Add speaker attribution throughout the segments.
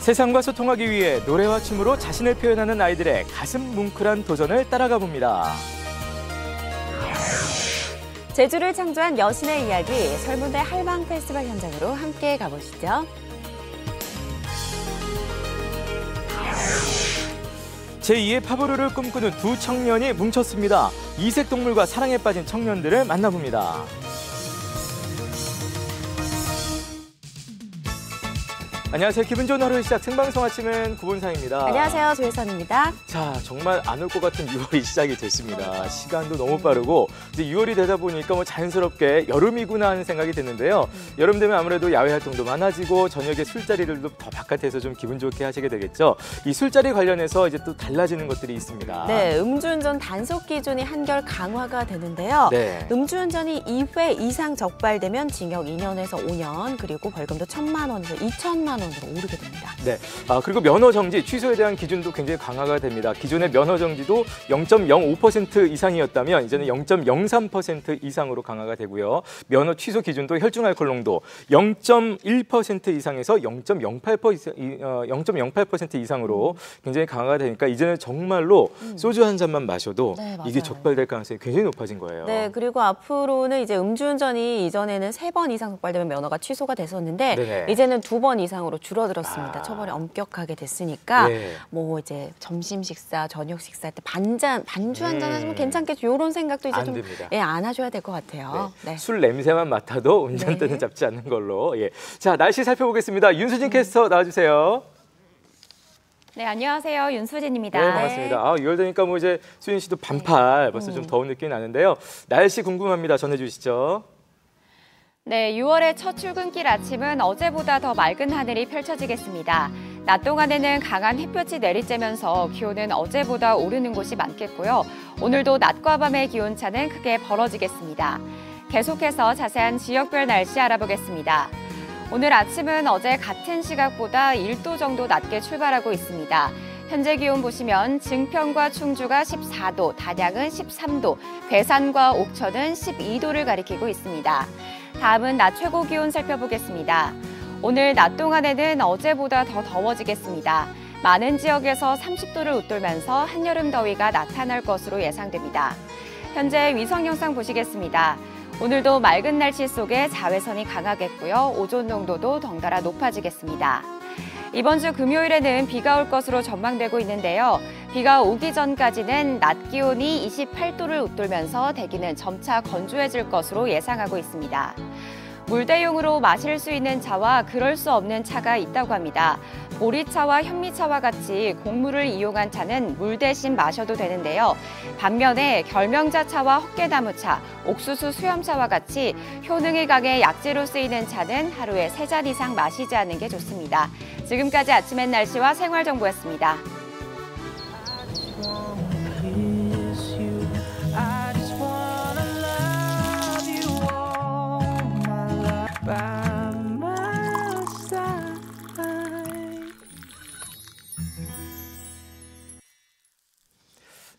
Speaker 1: 세상과 소통하기 위해 노래와 춤으로 자신을 표현하는 아이들의 가슴 뭉클한 도전을 따라가 봅니다.
Speaker 2: 제주를 창조한 여신의 이야기 설문대 할망 페스티벌 현장으로 함께 가보시죠.
Speaker 1: 제2의 파브로를 꿈꾸는 두 청년이 뭉쳤습니다. 이색 동물과 사랑에 빠진 청년들을 만나봅니다. 안녕하세요. 기분 좋은 하루의 시작 생방송 아침은 구본상입니다.
Speaker 2: 안녕하세요. 조혜선입니다.
Speaker 1: 자, 정말 안 올 것 같은 6월이 시작이 됐습니다. 시간도 너무 빠르고 이제 6월이 되다 보니까 뭐 자연스럽게 여름이구나 하는 생각이 드는데요. 여름 되면 아무래도 야외 활동도 많아지고 저녁에 술자리들도 더 바깥에서 좀 기분 좋게 하시게 되겠죠. 이 술자리 관련해서 이제 또 달라지는 것들이 있습니다.
Speaker 2: 네, 음주운전 단속 기준이 한결 강화가 되는데요.
Speaker 1: 네.
Speaker 2: 음주운전이 2회 이상 적발되면 징역 2년에서 5년 그리고 벌금도 1천만 원에서 2천만 원 으로 오르게 됩니다.
Speaker 1: 네. 아, 그리고 면허 정지 취소에 대한 기준도 굉장히 강화가 됩니다. 기존의 면허 정지도 0.05% 이상이었다면 이제는 0.03% 이상으로 강화가 되고요. 면허 취소 기준도 혈중 알코올 농도 0.1% 이상에서 0.08% 어, 0.08% 이상으로 굉장히 강화가 되니까 이제는 정말로 소주 한 잔만 마셔도
Speaker 2: 네,
Speaker 1: 이게. 적발될 가능성이 굉장히 높아진 거예요.
Speaker 2: 네, 그리고 앞으로는 이제 음주운전이 이전에는 세 번 이상 적발되면 면허가 취소가 됐었는데
Speaker 1: 네네.
Speaker 2: 이제는 두 번 이상으로 줄어들었습니다.
Speaker 1: 아.
Speaker 2: 처벌이 엄격하게 됐으니까
Speaker 1: 네.
Speaker 2: 뭐 이제 점심 식사, 저녁 식사할 때 반잔 반주 한잔
Speaker 1: 음.
Speaker 2: 하시면 괜찮겠죠. 이런 생각도 이제 안좀
Speaker 1: 됩니다.
Speaker 2: 예, 안 하셔야 될 것 같아요.
Speaker 1: 네.
Speaker 2: 네.
Speaker 1: 술 냄새만 맡아도 운전대는
Speaker 2: 네.
Speaker 1: 잡지 않는 걸로. 예. 자, 날씨 살펴보겠습니다. 윤수진 캐스터 나와주세요.
Speaker 3: 네, 안녕하세요. 윤수진입니다.
Speaker 1: 네, 반갑습니다. 아, 6월 되니까 뭐 이제 수인 씨도 반팔 벌써 좀 더운 느낌이 나는데요. 날씨 궁금합니다. 전해 주시죠.
Speaker 3: 네, 6월의 첫 출근길 아침은 어제보다 더 맑은 하늘이 펼쳐지겠습니다. 낮 동안에는 강한 햇볕이 내리쬐면서 기온은 어제보다 오르는 곳이 많겠고요. 오늘도 낮과 밤의 기온차는 크게 벌어지겠습니다. 계속해서 자세한 지역별 날씨 알아보겠습니다. 오늘 아침은 어제 같은 시각보다 1도 정도 낮게 출발하고 있습니다. 현재 기온 보시면 증평과 충주가 14도, 단양은 13도, 괴산과 옥천은 12도를 가리키고 있습니다. 다음은 낮 최고 기온 살펴보겠습니다. 오늘 낮 동안에는 어제보다 더 더워지겠습니다. 많은 지역에서 30도를 웃돌면서 한여름 더위가 나타날 것으로 예상됩니다. 현재 위성 영상 보시겠습니다. 오늘도 맑은 날씨 속에 자외선이 강하겠고요. 오존 농도도 덩달아 높아지겠습니다. 이번 주 금요일에는 비가 올 것으로 전망되고 있는데요. 비가 오기 전까지는 낮 기온이 28도를 웃돌면서 대기는 점차 건조해질 것으로 예상하고 있습니다. 물대용으로 마실 수 있는 차와 그럴 수 없는 차가 있다고 합니다. 보리차와 현미차와 같이 곡물을 이용한 차는 물 대신 마셔도 되는데요. 반면에 결명자차와 헛개나무차, 옥수수 수염차와 같이 효능이 강해 약재로 쓰이는 차는 하루에 세 잔 이상 마시지 않는 게 좋습니다. 지금까지 아침의 날씨와 생활 정보였습니다.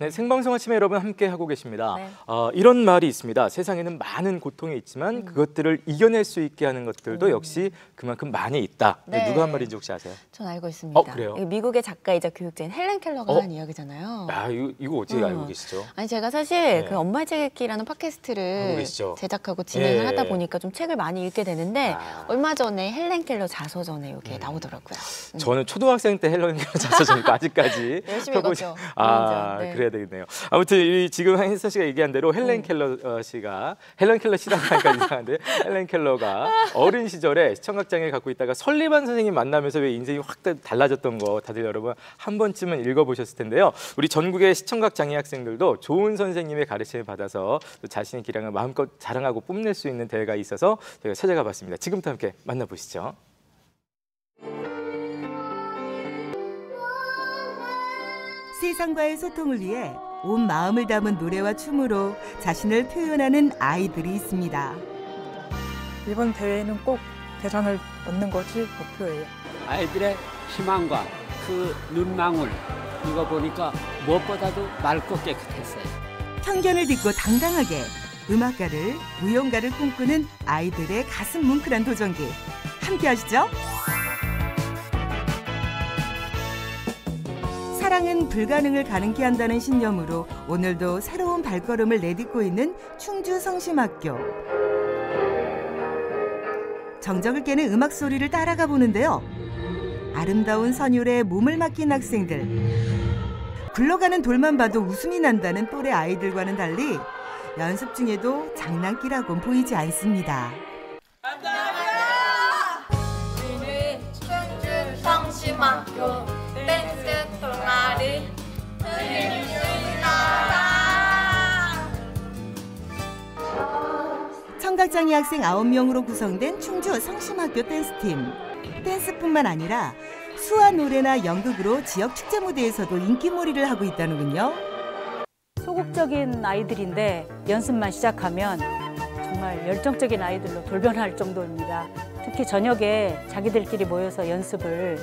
Speaker 1: 네, 생방송 아침에 여러분 함께 하고 계십니다.
Speaker 2: 네.
Speaker 1: 어, 이런 말이 있습니다. 세상에는 많은 고통이 있지만
Speaker 2: 음.
Speaker 1: 그것들을 이겨낼 수 있게 하는 것들도 역시 그만큼 많이 있다.
Speaker 2: 네.
Speaker 1: 누가 한 말인지 혹시 아세요?
Speaker 2: 전 알고 있습니다.
Speaker 1: 어, 그래요?
Speaker 2: 미국의 작가이자 교육자인 헬렌 켈러가
Speaker 1: 어?
Speaker 2: 한 이야기잖아요.
Speaker 1: 아, 이거, 이거 어떻게
Speaker 2: 음.
Speaker 1: 알고 계시죠?
Speaker 2: 아니 제가 사실
Speaker 1: 네.
Speaker 2: 그 엄마의 책 읽기라는 팟캐스트를? 제작하고 진행을
Speaker 1: 예.
Speaker 2: 하다 보니까 좀 책을 많이 읽게 되는데
Speaker 1: 아.
Speaker 2: 얼마 전에 헬렌 켈러 자서전에 이게 나오더라고요. 음.
Speaker 1: 저는 초등학생 때 헬런 자서전이니까 아직까지
Speaker 2: 열심히 읽었죠.
Speaker 1: 아
Speaker 2: 네.
Speaker 1: 그래야 되겠네요. 아무튼 이 지금 혜선 씨가 얘기한 대로 헬렌
Speaker 2: 음.
Speaker 1: 켈러 어, 씨가 헬렌 켈러 씨라고 하니까 이상한데 헬렌 켈러가 어린 시절에 시청각 장애를 갖고 있다가 설리반 선생님 만나면서 왜 인생이 확 다- 달라졌던 거 다들 여러분 한 번쯤은 읽어보셨을 텐데요. 우리 전국의 시청각 장애 학생들도 좋은 선생님의 가르침을 받아서 또 자신의 기량을 마음껏 자랑하고 뽐낼 수 있는 대회가 있어서 저희가 찾아가 봤습니다. 지금부터 함께 만나보시죠.
Speaker 4: 세상과의 소통을 위해 온 마음을 담은 노래와 춤으로 자신을 표현하는 아이들이 있습니다.
Speaker 5: 이번 대회는 꼭 대상을 얻는 것이 목표예요.
Speaker 6: 아이들의 희망과 그 눈망울 이거 보니까 무엇보다도 맑고 깨끗했어요.
Speaker 4: 편견을 딛고 당당하게 음악가를 무용가를 꿈꾸는 아이들의 가슴 뭉클한 도전기 함께 하시죠. 사랑은 불가능을 가능케 한다는 신념으로 오늘도 새로운 발걸음을 내딛고 있는 충주 성심학교. 정적을 깨는 음악 소리를 따라가 보는데요. 아름다운 선율에 몸을 맡긴 학생들. 굴러가는 돌만 봐도 웃음이 난다는 또래 아이들과는 달리 연습 중에도 장난기라곤 보이지 않습니다.
Speaker 7: 우리는 충주 성심학교
Speaker 4: 청각장애 학생 9명으로 구성된 충주 성심학교 댄스팀. 댄스뿐만 아니라 수화 노래나 연극으로 지역 축제 무대에서도 인기몰이를 하고 있다는군요.
Speaker 8: 소극적인 아이들인데 연습만 시작하면 정말 열정적인 아이들로 돌변할 정도입니다. 특히 저녁에 자기들끼리 모여서 연습을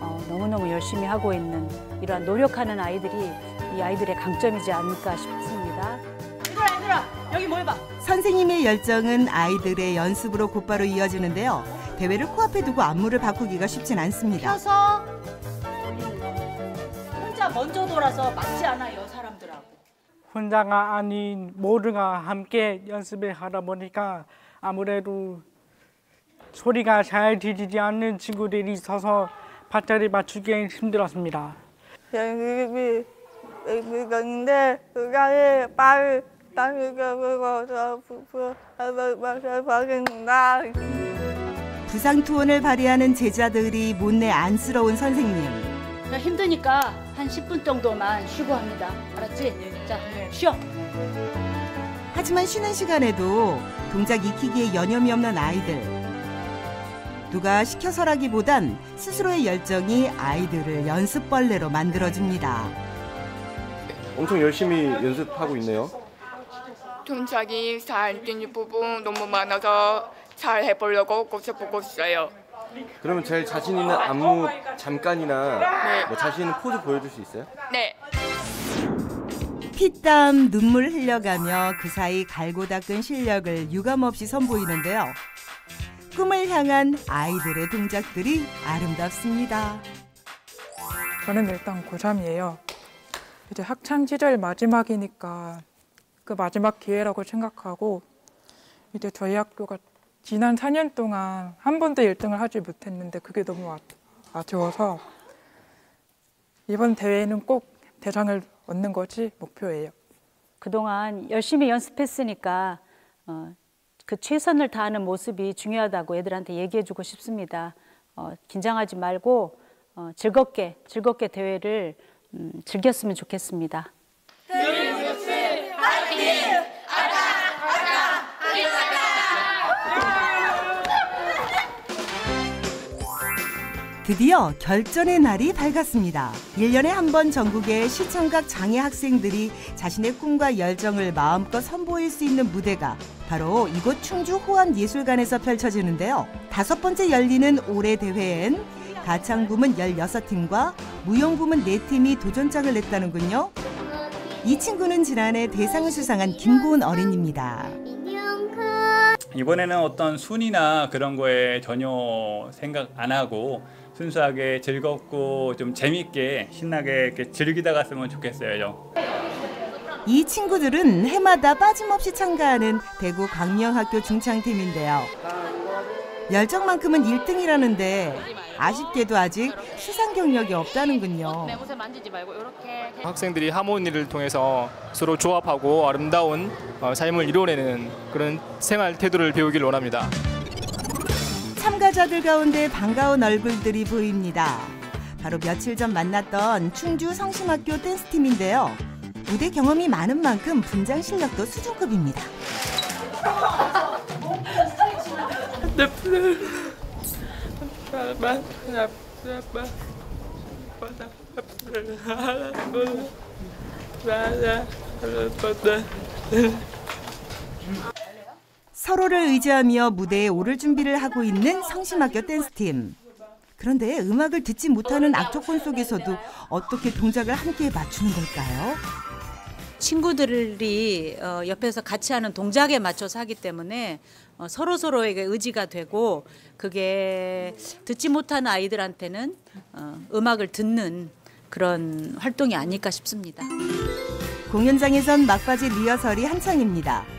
Speaker 8: 어, 너무너무 열심히 하고 있는 이러한 노력하는 아이들이 이 아이들의 강점이지 않을까 싶습니다.
Speaker 4: 선생님의 열정은 아이들의 연습으로 곧바로 이어지는데요. 대회를 코앞에 두고 안무를 바꾸기가 쉽진 않습니다.
Speaker 8: 펴서. 혼자 먼저 돌아서 맞지 않아요, 사람들하고.
Speaker 9: 혼자가 아닌 모두가 함께 연습을 하다 보니까 아무래도 소리가 잘 들리지 않는 친구들이 있어서 박자를 맞추기 힘들었습니다.
Speaker 5: 연습이 연습인데 그간에 빨리 당겨보고서
Speaker 4: 부상 투혼을 발휘하는 제자들이 못내 안쓰러운 선생님.
Speaker 8: 자, 힘드니까 한 10분 정도만 쉬고 합니다. 알았지? 자, 쉬어.
Speaker 4: 하지만 쉬는 시간에도 동작 익히기에 여념이 없는 아이들. 누가 시켜서라기보단 스스로의 열정이 아이들을 연습벌레로 만들어줍니다.
Speaker 10: 엄청 열심히 연습하고 있네요.
Speaker 7: 동작이 잘 되는 부분 너무 많아서 잘 해보려고 고쳐보고 있어요.
Speaker 10: 그러면 제일 자신 있는 안무 잠깐이나
Speaker 7: 네.
Speaker 10: 뭐 자신 있는 포즈 보여줄 수 있어요?
Speaker 7: 네.
Speaker 4: 피땀 눈물 흘려가며 그 사이 갈고 닦은 실력을 유감없이 선보이는데요. 꿈을 향한 아이들의 동작들이 아름답습니다.
Speaker 5: 저는 일단 고3이에요. 이제 학창 시절 마지막이니까 그 마지막 기회라고 생각하고 이제 저희 학교가 지난 4년 동안 한 번도 1등을 하지 못했는데 그게 너무 아, 아쉬워서 이번 대회에는 꼭 대상을 얻는 것이 목표예요.
Speaker 8: 그동안 열심히 연습했으니까 어, 그 최선을 다하는 모습이 중요하다고 애들한테 얘기해주고 싶습니다. 어, 긴장하지 말고 어, 즐겁게 즐겁게 대회를 음, 즐겼으면 좋겠습니다.
Speaker 4: 드디어 결전의 날이 밝았습니다. 1년에 한 번 전국의 시청각 장애 학생들이 자신의 꿈과 열정을 마음껏 선보일 수 있는 무대가 바로 이곳 충주 호암예술관에서 펼쳐지는데요. 다섯 번째 열리는 올해 대회엔 가창 부문 16팀과 무용 부문 4팀이 도전장을 냈다는군요. 이 친구는 지난해 대상을 수상한 김고은 어린입니다.
Speaker 11: 이번에는 어떤 순위나 그런 거에 전혀 생각 안 하고 순수하게 즐겁고 좀 재밌게 신나게 이렇게 즐기다 갔으면 좋겠어요.
Speaker 4: 이 친구들은 해마다 빠짐없이 참가하는 대구 광명학교 중창팀인데요. 열정만큼은 1등이라는데 아쉽게도 아직 수상 경력이 없다는군요.
Speaker 12: 학생들이 하모니를 통해서 서로 조합하고 아름다운 어, 삶을 이뤄내는 그런 생활 태도를 배우길 원합니다.
Speaker 4: 참가자들 가운데 반가운 얼굴들이 보입니다. 바로 며칠 전 만났던 충주 성심학교 댄스팀인데요. 무대 경험이 많은 만큼 분장 실력도 수준급입니다. 서로를 의지하며 무대에 오를 준비를 하고 있는 성심학교 댄스팀. 그런데 음악을 듣지 못하는 악조건 속에서도 어떻게 동작을 함께 맞추는 걸까요?
Speaker 8: 친구들이 어, 옆에서 같이 하는 동작에 맞춰서 하기 때문에 어, 서로 서로에게 의지가 되고 그게 듣지 못하는 아이들한테는 어, 음악을 듣는 그런 활동이 아닐까 싶습니다.
Speaker 4: 공연장에선 막바지 리허설이 한창입니다.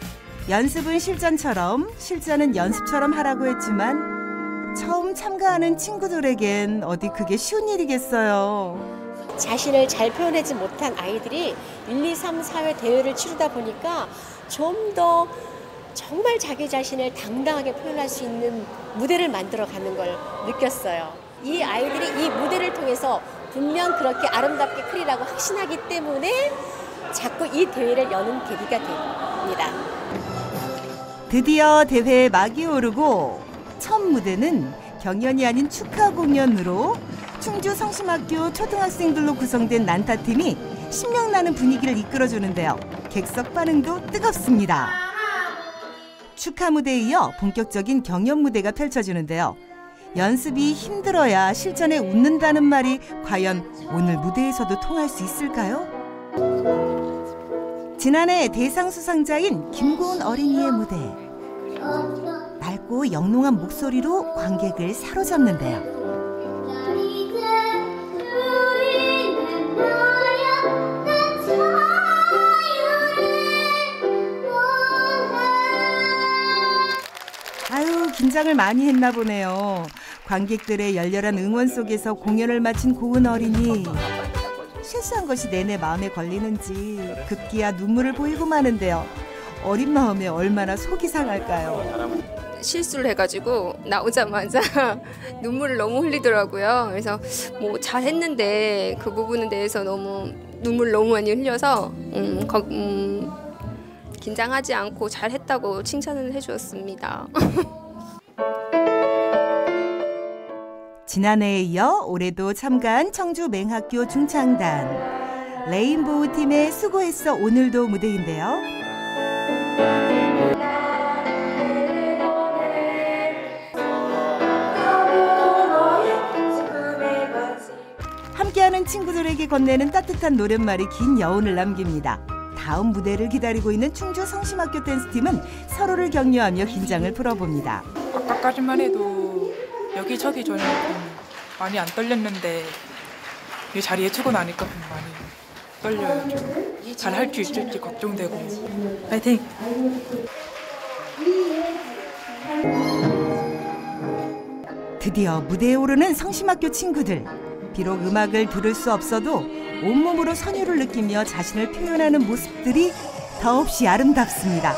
Speaker 4: 연습은 실전처럼, 실전은 연습처럼 하라고 했지만 처음 참가하는 친구들에겐 어디 그게 쉬운 일이겠어요.
Speaker 13: 자신을 잘 표현하지 못한 아이들이 1, 2, 3, 4회 대회를 치르다 보니까 좀 더 정말 자기 자신을 당당하게 표현할 수 있는 무대를 만들어 가는 걸 느꼈어요. 이 아이들이 이 무대를 통해서 분명 그렇게 아름답게 크리라고 확신하기 때문에 자꾸 이 대회를 여는 계기가 됩니다.
Speaker 4: 드디어 대회에 막이 오르고 첫 무대는 경연이 아닌 축하 공연으로 충주 성심학교 초등학생들로 구성된 난타팀이 신명나는 분위기를 이끌어주는데요. 객석 반응도 뜨겁습니다. 축하 무대에 이어 본격적인 경연 무대가 펼쳐지는데요. 연습이 힘들어야 실전에 웃는다는 말이 과연 오늘 무대에서도 통할 수 있을까요? 지난해 대상 수상자인 김고은 어린이의 무대. 맑고 영롱한 목소리로 관객을 사로잡는데요. 아유, 긴장을 많이 했나 보네요. 관객들의 열렬한 응원 속에서 공연을 마친 고은 어린이. 실수한 것이 내내 마음에 걸리는지 급기야 눈물을 보이고 마는데요. 어린 마음에 얼마나 속이 상할까요?
Speaker 14: 실수를 해가지고 나오자마자 눈물을 너무 흘리더라고요. 그래서 뭐 잘했는데 그 부분에 대해서 너무 눈물 너무 많이 흘려서 음, 거- 음, 긴장하지 않고 잘했다고 칭찬을 해주었습니다.
Speaker 4: 지난해에 이어 올해도 참가한 청주 맹학교 중창단 레인보우 팀의 수고했어 오늘도 무대인데요. 함께하는 친구들에게 건네는 따뜻한 노랫말이 긴 여운을 남깁니다. 다음 무대를 기다리고 있는 충주 성심학교 댄스팀은 서로를 격려하며 긴장을 풀어봅니다.
Speaker 5: 아까까지만 해도 여기저기 저는 좀 많이 안 떨렸는데 이 자리에 치고 나니까 좀 많이 떨려요. 좀잘할 수 있을지 걱정되고. 파이팅!
Speaker 4: 드디어 무대에 오르는 성심학교 친구들. 비록 음악을 들을 수 없어도 온몸으로 선율을 느끼며 자신을 표현하는 모습들이 더없이 아름답습니다.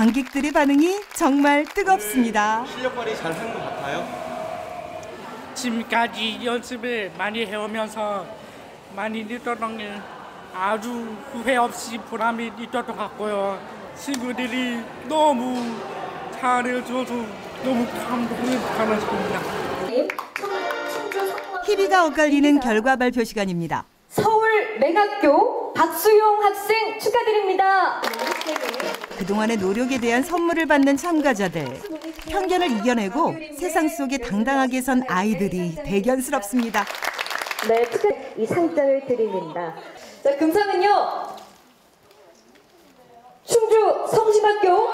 Speaker 4: 관객들의 반응이 정말 뜨겁습니다.
Speaker 10: 실력 발휘 잘 한 것 같아요?
Speaker 9: 지금까지 연습을 많이 해오면서 많이 느꼈던 게 아주 후회 없이 보람이 있었던 것 같고요. 친구들이 너무 잘해줘서 너무 감동을 받았습니다.
Speaker 4: 희비가 엇갈리는 결과 발표 시간입니다.
Speaker 15: 서울 맹학교 박수용 학생 축하드립니다.
Speaker 4: 그동안의 노력에 대한 선물을 받는 참가자들. 편견을 이겨내고 세상 속에 당당하게 선 아이들이 대견스럽습니다.
Speaker 15: 네, 축하 이 상장을 드립니다. 자, 금상은요. 충주 성심학교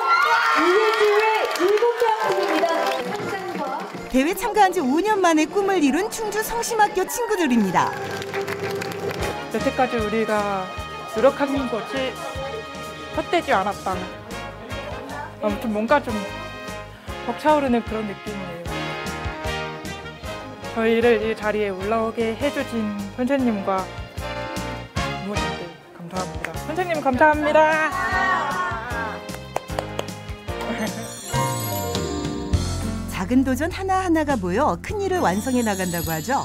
Speaker 4: 대회 참가한 지 5년 만에 꿈을 이룬 충주 성심학교 친구들입니다.
Speaker 5: 여태까지 우리가 노력한 것이 헛되지 않았다. 아무튼 뭔가 좀 벅차오르는 그런 느낌이에요. 저희를 이 자리에 올라오게 해주신 선생님과 부모님들 감사합니다. 선생님 감사합니다.
Speaker 4: 작은 도전 하나하나가 모여 큰 일을 완성해 나간다고 하죠.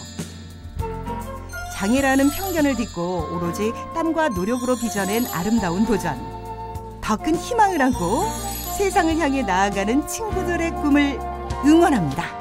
Speaker 4: 장애라는 편견을 딛고 오로지 땀과 노력으로 빚어낸 아름다운 도전. 더 큰 희망을 안고 세상을 향해 나아가는 친구들의 꿈을 응원합니다.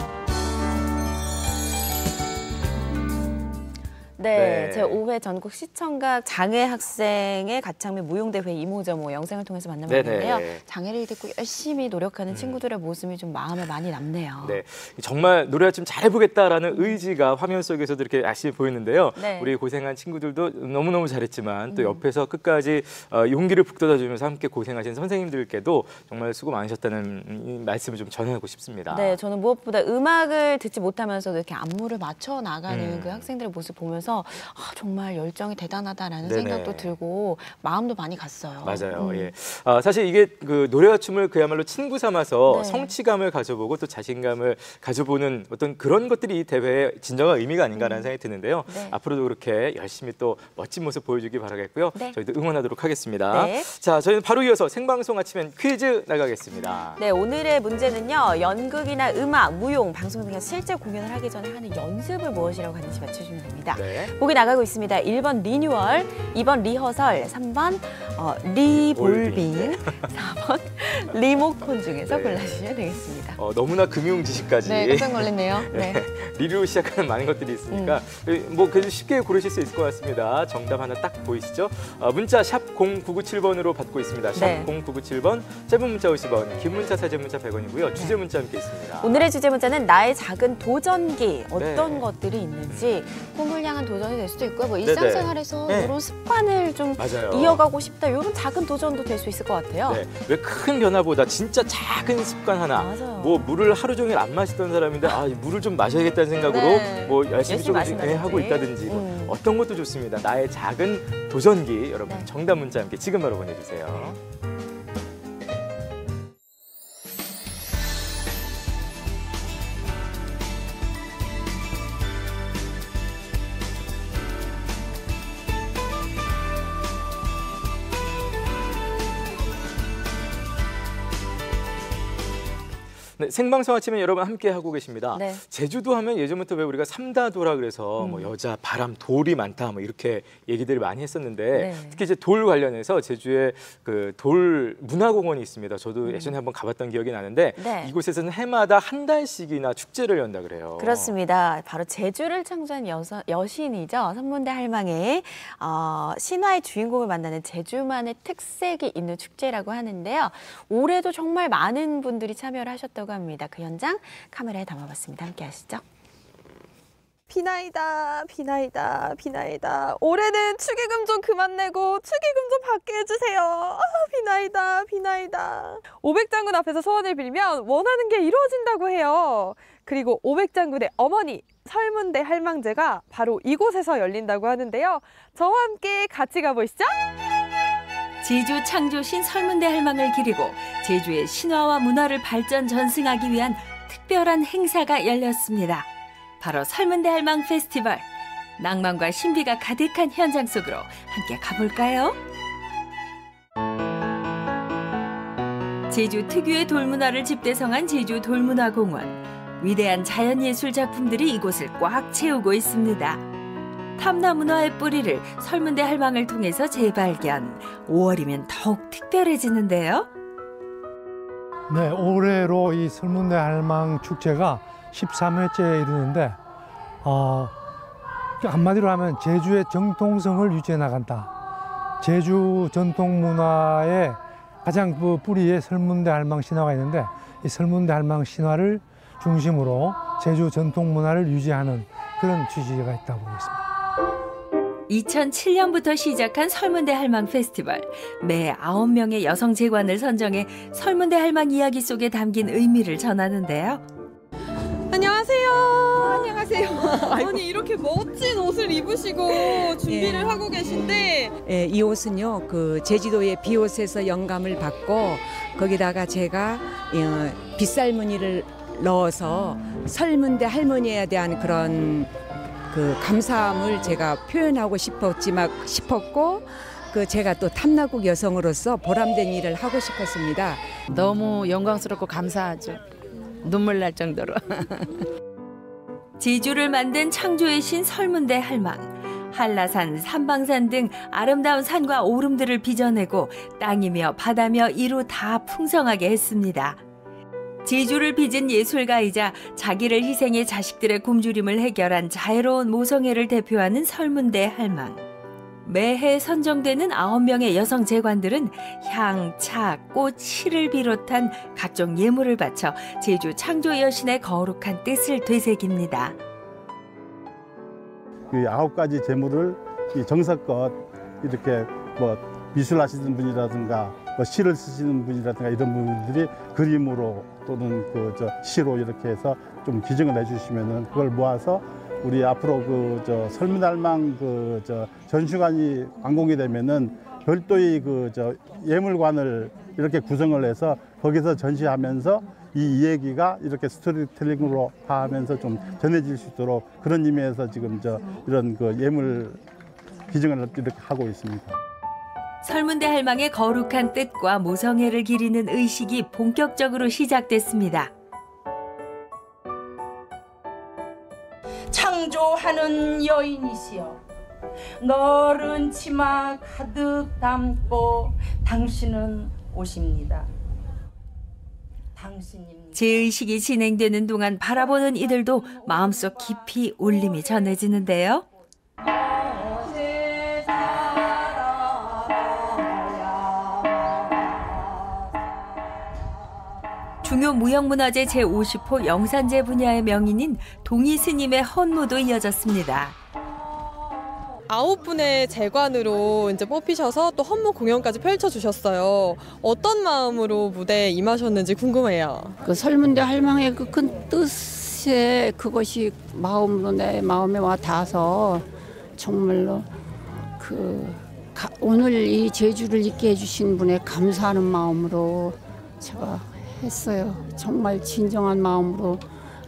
Speaker 2: 네,
Speaker 1: 네.
Speaker 2: 제 5회 전국 시청각 장애 학생의 가창 및 무용대회 이모저모 영상을 통해서 만나봤는데요.
Speaker 1: 네네. 음.
Speaker 2: 장애를 딛고 열심히 노력하는 친구들의 모습이 좀 마음에 많이 남네요.
Speaker 1: 네, 정말 노래 좀 잘해보겠다라는 의지가 화면 속에서도 이렇게 열심히 보였는데요.
Speaker 2: 네.
Speaker 1: 우리 고생한 친구들도 너무너무 잘했지만 또 옆에서 끝까지 어, 용기를 북돋아주면서 함께 고생하신 선생님들께도 정말 수고 많으셨다는 이 말씀을 좀 전하고 싶습니다.
Speaker 2: 네, 저는 무엇보다 음악을 듣지 못하면서도 이렇게 안무를 맞춰 나가는
Speaker 1: 음.
Speaker 2: 그 학생들의 모습 보면서 아, 정말 열정이 대단하다라는
Speaker 1: 네네.
Speaker 2: 생각도 들고 마음도 많이 갔어요.
Speaker 1: 맞아요.
Speaker 2: 음.
Speaker 1: 예. 아, 사실 이게 그 노래와 춤을 그야말로 친구 삼아서
Speaker 2: 네.
Speaker 1: 성취감을 가져보고 또 자신감을 가져보는 어떤 그런 것들이 이 대회의 진정한 의미가 아닌가라는 생각이 드는데요.
Speaker 2: 네.
Speaker 1: 앞으로도 그렇게 열심히 또 멋진 모습 보여주기 바라겠고요.
Speaker 2: 네.
Speaker 1: 저희도 응원하도록 하겠습니다.
Speaker 2: 네.
Speaker 1: 자, 저희는 바로 이어서 생방송 아침엔 퀴즈 나가겠습니다.
Speaker 2: 네, 오늘의 문제는요. 연극이나 음악, 무용, 방송 등에서 실제 공연을 하기 전에 하는 연습을 무엇이라고 하는지 맞춰주면 됩니다.
Speaker 1: 네.
Speaker 2: 보기 나가고 있습니다. 1번 리뉴얼, 2번 리허설, 3번 어, 리볼빙, 4번 리모콘 중에서
Speaker 1: 네.
Speaker 2: 골라주시면 되겠습니다.
Speaker 1: 어, 너무나 금융 지식까지
Speaker 2: 네, 깜짝 놀랐네요. 네.
Speaker 1: 리로 시작하는 많은 것들이 있으니까 뭐 그래도 쉽게 고르실 수 있을 것 같습니다. 정답 하나 딱 보이시죠? 어, 문자 샵 0997번으로 받고 있습니다. 샵
Speaker 2: 네.
Speaker 1: 0997번, 짧은 문자 50원, 긴 문자 사진 문자 100원이고요. 주제 문자 함께 있습니다.
Speaker 2: 오늘의 주제 문자는 나의 작은 도전기 어떤
Speaker 1: 네.
Speaker 2: 것들이 있는지 꿈을 향한 도전이 될 수도 있고요. 뭐
Speaker 1: 네네.
Speaker 2: 일상생활에서
Speaker 1: 네.
Speaker 2: 이런 습관을 좀
Speaker 1: 맞아요.
Speaker 2: 이어가고 싶다 이런 작은 도전도 될 수 있을 것 같아요.
Speaker 1: 네, 왜 큰 변화보다 진짜 작은 습관 하나,
Speaker 2: 맞아요.
Speaker 1: 뭐 물을 하루 종일 안 마시던 사람인데 아 물을 좀 마셔야겠다는 생각으로
Speaker 2: 네.
Speaker 1: 뭐
Speaker 2: 열심히
Speaker 1: 조금씩
Speaker 2: 마신다든지.
Speaker 1: 하고 있다든지 뭐
Speaker 2: 음.
Speaker 1: 어떤 것도 좋습니다. 나의 작은 도전기 여러분
Speaker 2: 네.
Speaker 1: 정답 문자 함께 지금 바로 보내주세요. 네, 생방송 아침에 여러분 함께 하고 계십니다.
Speaker 2: 네.
Speaker 1: 제주도 하면 예전부터 왜 우리가 삼다도라 그래서
Speaker 2: 음.
Speaker 1: 뭐 여자, 바람, 돌이 많다 뭐 이렇게 얘기들을 많이 했었는데
Speaker 2: 네.
Speaker 1: 특히 이제 돌 관련해서 제주에 그 돌 문화공원이 있습니다. 저도 예전에 한번 가봤던 기억이 나는데
Speaker 2: 음. 네.
Speaker 1: 이곳에서는 해마다 한 달씩이나 축제를 연다 그래요.
Speaker 2: 그렇습니다. 바로 제주를 창조한 여서, 여신이죠. 선문대 할망의 어, 신화의 주인공을 만나는 제주만의 특색이 있는 축제라고 하는데요. 올해도 정말 많은 분들이 참여를 하셨다고 합니다. 그 현장 카메라에 담아봤습니다. 함께 하시죠.
Speaker 16: 비나이다 비나이다 비나이다 올해는 축의금 좀 그만 내고 축의금 좀 받게 해주세요 아 비나이다 비나이다 500장군 앞에서 소원을 빌면 원하는 게 이루어진다고 해요 그리고 500장군의 어머니 설문대 할망제가 바로 이곳에서 열린다고 하는데요 저와 함께 같이 가보시죠
Speaker 17: 제주 창조신 설문대 할망을 기리고 제주의 신화와 문화를 발전 전승하기 위한 특별한 행사가 열렸습니다. 바로 설문대 할망 페스티벌. 낭만과 신비가 가득한 현장 속으로 함께 가볼까요? 제주 특유의 돌문화를 집대성한 제주 돌문화공원. 위대한 자연예술 작품들이 이곳을 꽉 채우고 있습니다. 탐나문화의 뿌리를 설문대 할망을 통해서 재발견. 5월이면 더욱 특별해지는데요.
Speaker 18: 네, 올해로 이 설문대 할망 축제가 13회째에 이르는데 어, 한마디로 하면 제주의 정통성을 유지해 나간다. 제주 전통 문화의 가장 그 뿌리에 설문대 할망 신화가 있는데 이 설문대 할망 신화를 중심으로 제주 전통 문화를 유지하는 그런 취지가 있다고 보고 있습니다.
Speaker 17: 2007년부터 시작한 설문대 할망 페스티벌. 매 9명의 여성 재관을 선정해 설문대 할망 이야기 속에 담긴 의미를 전하는데요.
Speaker 16: 안녕하세요 안녕하세요 아니 이렇게 멋진 옷을 입으시고 준비를
Speaker 19: 예.
Speaker 16: 하고 계신데
Speaker 19: 예, 이 옷은요, 그 제주도의 비옷에서 영감을 받고 거기다가 제가 어, 빗살무늬를 넣어서 설문대 할머니에 대한 그런 그 감사함을 제가 표현하고 싶었지만 싶었고 그 제가 또 탐나국 여성으로서 보람된 일을 하고 싶었습니다.
Speaker 20: 너무 영광스럽고 감사하죠. 눈물 날 정도로.
Speaker 17: 제주를 만든 창조의 신 설문대 할망. 한라산, 삼방산 등 아름다운 산과 오름들을 빚어내고 땅이며 바다며 이루 다 풍성하게 했습니다. 제주를 빚은 예술가이자 자기를 희생해 자식들의 굶주림을 해결한 자애로운 모성애를 대표하는 설문대 할망. 매해 선정되는 9명의 여성 재관들은 향, 차, 꽃, 실을 비롯한 각종 예물을 바쳐 제주 창조 여신의 거룩한 뜻을 되새깁니다.
Speaker 21: 이 아홉 가지 재물을 이 정석껏 이렇게 뭐 미술하시는 분이라든가 뭐 시를 쓰시는 분이라든가 이런 분들이 그림으로 또는 그 저 시로 이렇게 해서 좀 기증을 해주시면은 그걸 모아서 우리 앞으로 그 저 설문할망 그 저 전시관이 완공이 되면은 별도의 그 저 예물관을 이렇게 구성을 해서 거기서 전시하면서 이 이야기가 이렇게 스토리텔링으로 하면서 좀 전해질 수 있도록 그런 의미에서 지금 저 이런 그 예물 기증을 이렇게 하고 있습니다.
Speaker 17: 설문대 할망의 거룩한 뜻과 모성애를 기리는 의식이 본격적으로 시작됐습니다.
Speaker 22: 창조하는 여인이시여 너른 치마 가득 담고 당신은 오십니다. 당신님
Speaker 17: 제의식이 진행되는 동안 바라보는 이들도 마음속 깊이 울림이 전해지는데요. 중요 무형문화재 제50호 영산제 분야의 명인인 동희 스님의 헌무도 이어졌습니다.
Speaker 16: 아홉 분의 재관으로 이제 뽑히셔서 또 헌무 공연까지 펼쳐주셨어요. 어떤 마음으로 무대에 임하셨는지 궁금해요.
Speaker 23: 그 설문대 할망의 그 큰 뜻에 그것이 마음으로 내 마음에 와 닿아서 정말로 그 가- 오늘 이 제주를 있게 해주신 분에 감사하는 마음으로 제가 했어요. 정말 진정한 마음으로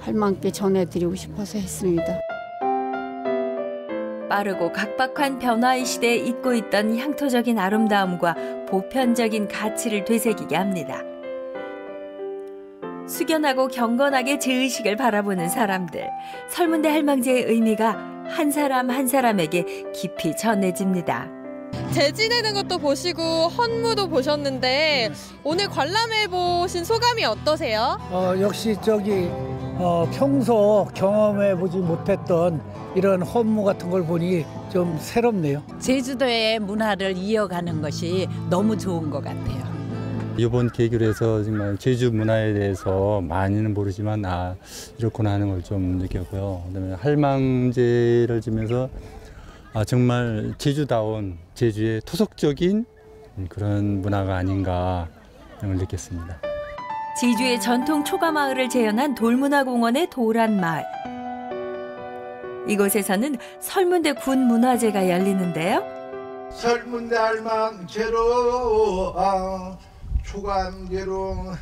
Speaker 23: 할망께 전해드리고 싶어서 했습니다.
Speaker 17: 빠르고 각박한 변화의 시대에 잊고 있던 향토적인 아름다움과 보편적인 가치를 되새기게 합니다. 숙연하고 경건하게 제 의식을 바라보는 사람들. 설문대 할망제의 의미가 한 사람 한 사람에게 깊이 전해집니다.
Speaker 16: 재 지내는 것도 보시고 헌무도 보셨는데 오늘 관람해 보신 소감이 어떠세요?
Speaker 24: 어, 역시 저기 어, 평소 경험해 보지 못했던 이런 헌무 같은 걸 보니 좀 새롭네요.
Speaker 25: 제주도의 문화를 이어가는 것이 너무 좋은 것 같아요.
Speaker 26: 이번 계기로 해서 정말 제주 문화에 대해서 많이는 모르지만 아 이렇구나 하는 걸 좀 느꼈고요. 그다음에 할망제를 지면서 아 정말 제주다운 제주의 토속적인 그런 문화가 아닌가 을 느꼈습니다.
Speaker 17: 제주의 전통 초가 마을을 재현한 돌문화공원의 도란 마을. 이곳에서는 설문대 군 문화제가 열리는데요.
Speaker 27: 설문대 할망제로 아, 초관계로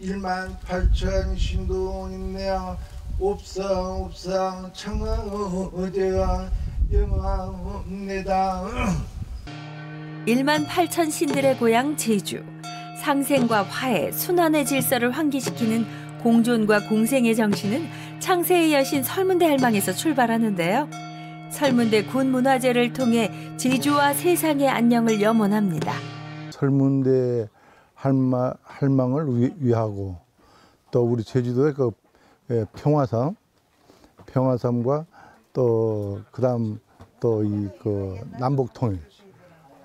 Speaker 27: 1만 8천 신동 있네요 옵성 옵성 청어대와 영화옵니다
Speaker 17: 1만 8천 신들의 고향 제주. 상생과 화해, 순환의 질서를 환기시키는 공존과 공생의 정신은 창세의 여신 설문대 할망에서 출발하는데요. 설문대 군 문화제를 통해 제주와 세상의 안녕을 염원합니다.
Speaker 21: 설문대 할마, 할망을 위, 위하고 또 우리 제주도의 그 예, 평화섬, 평화섬과 또 그다음 또 이 그 남북 통일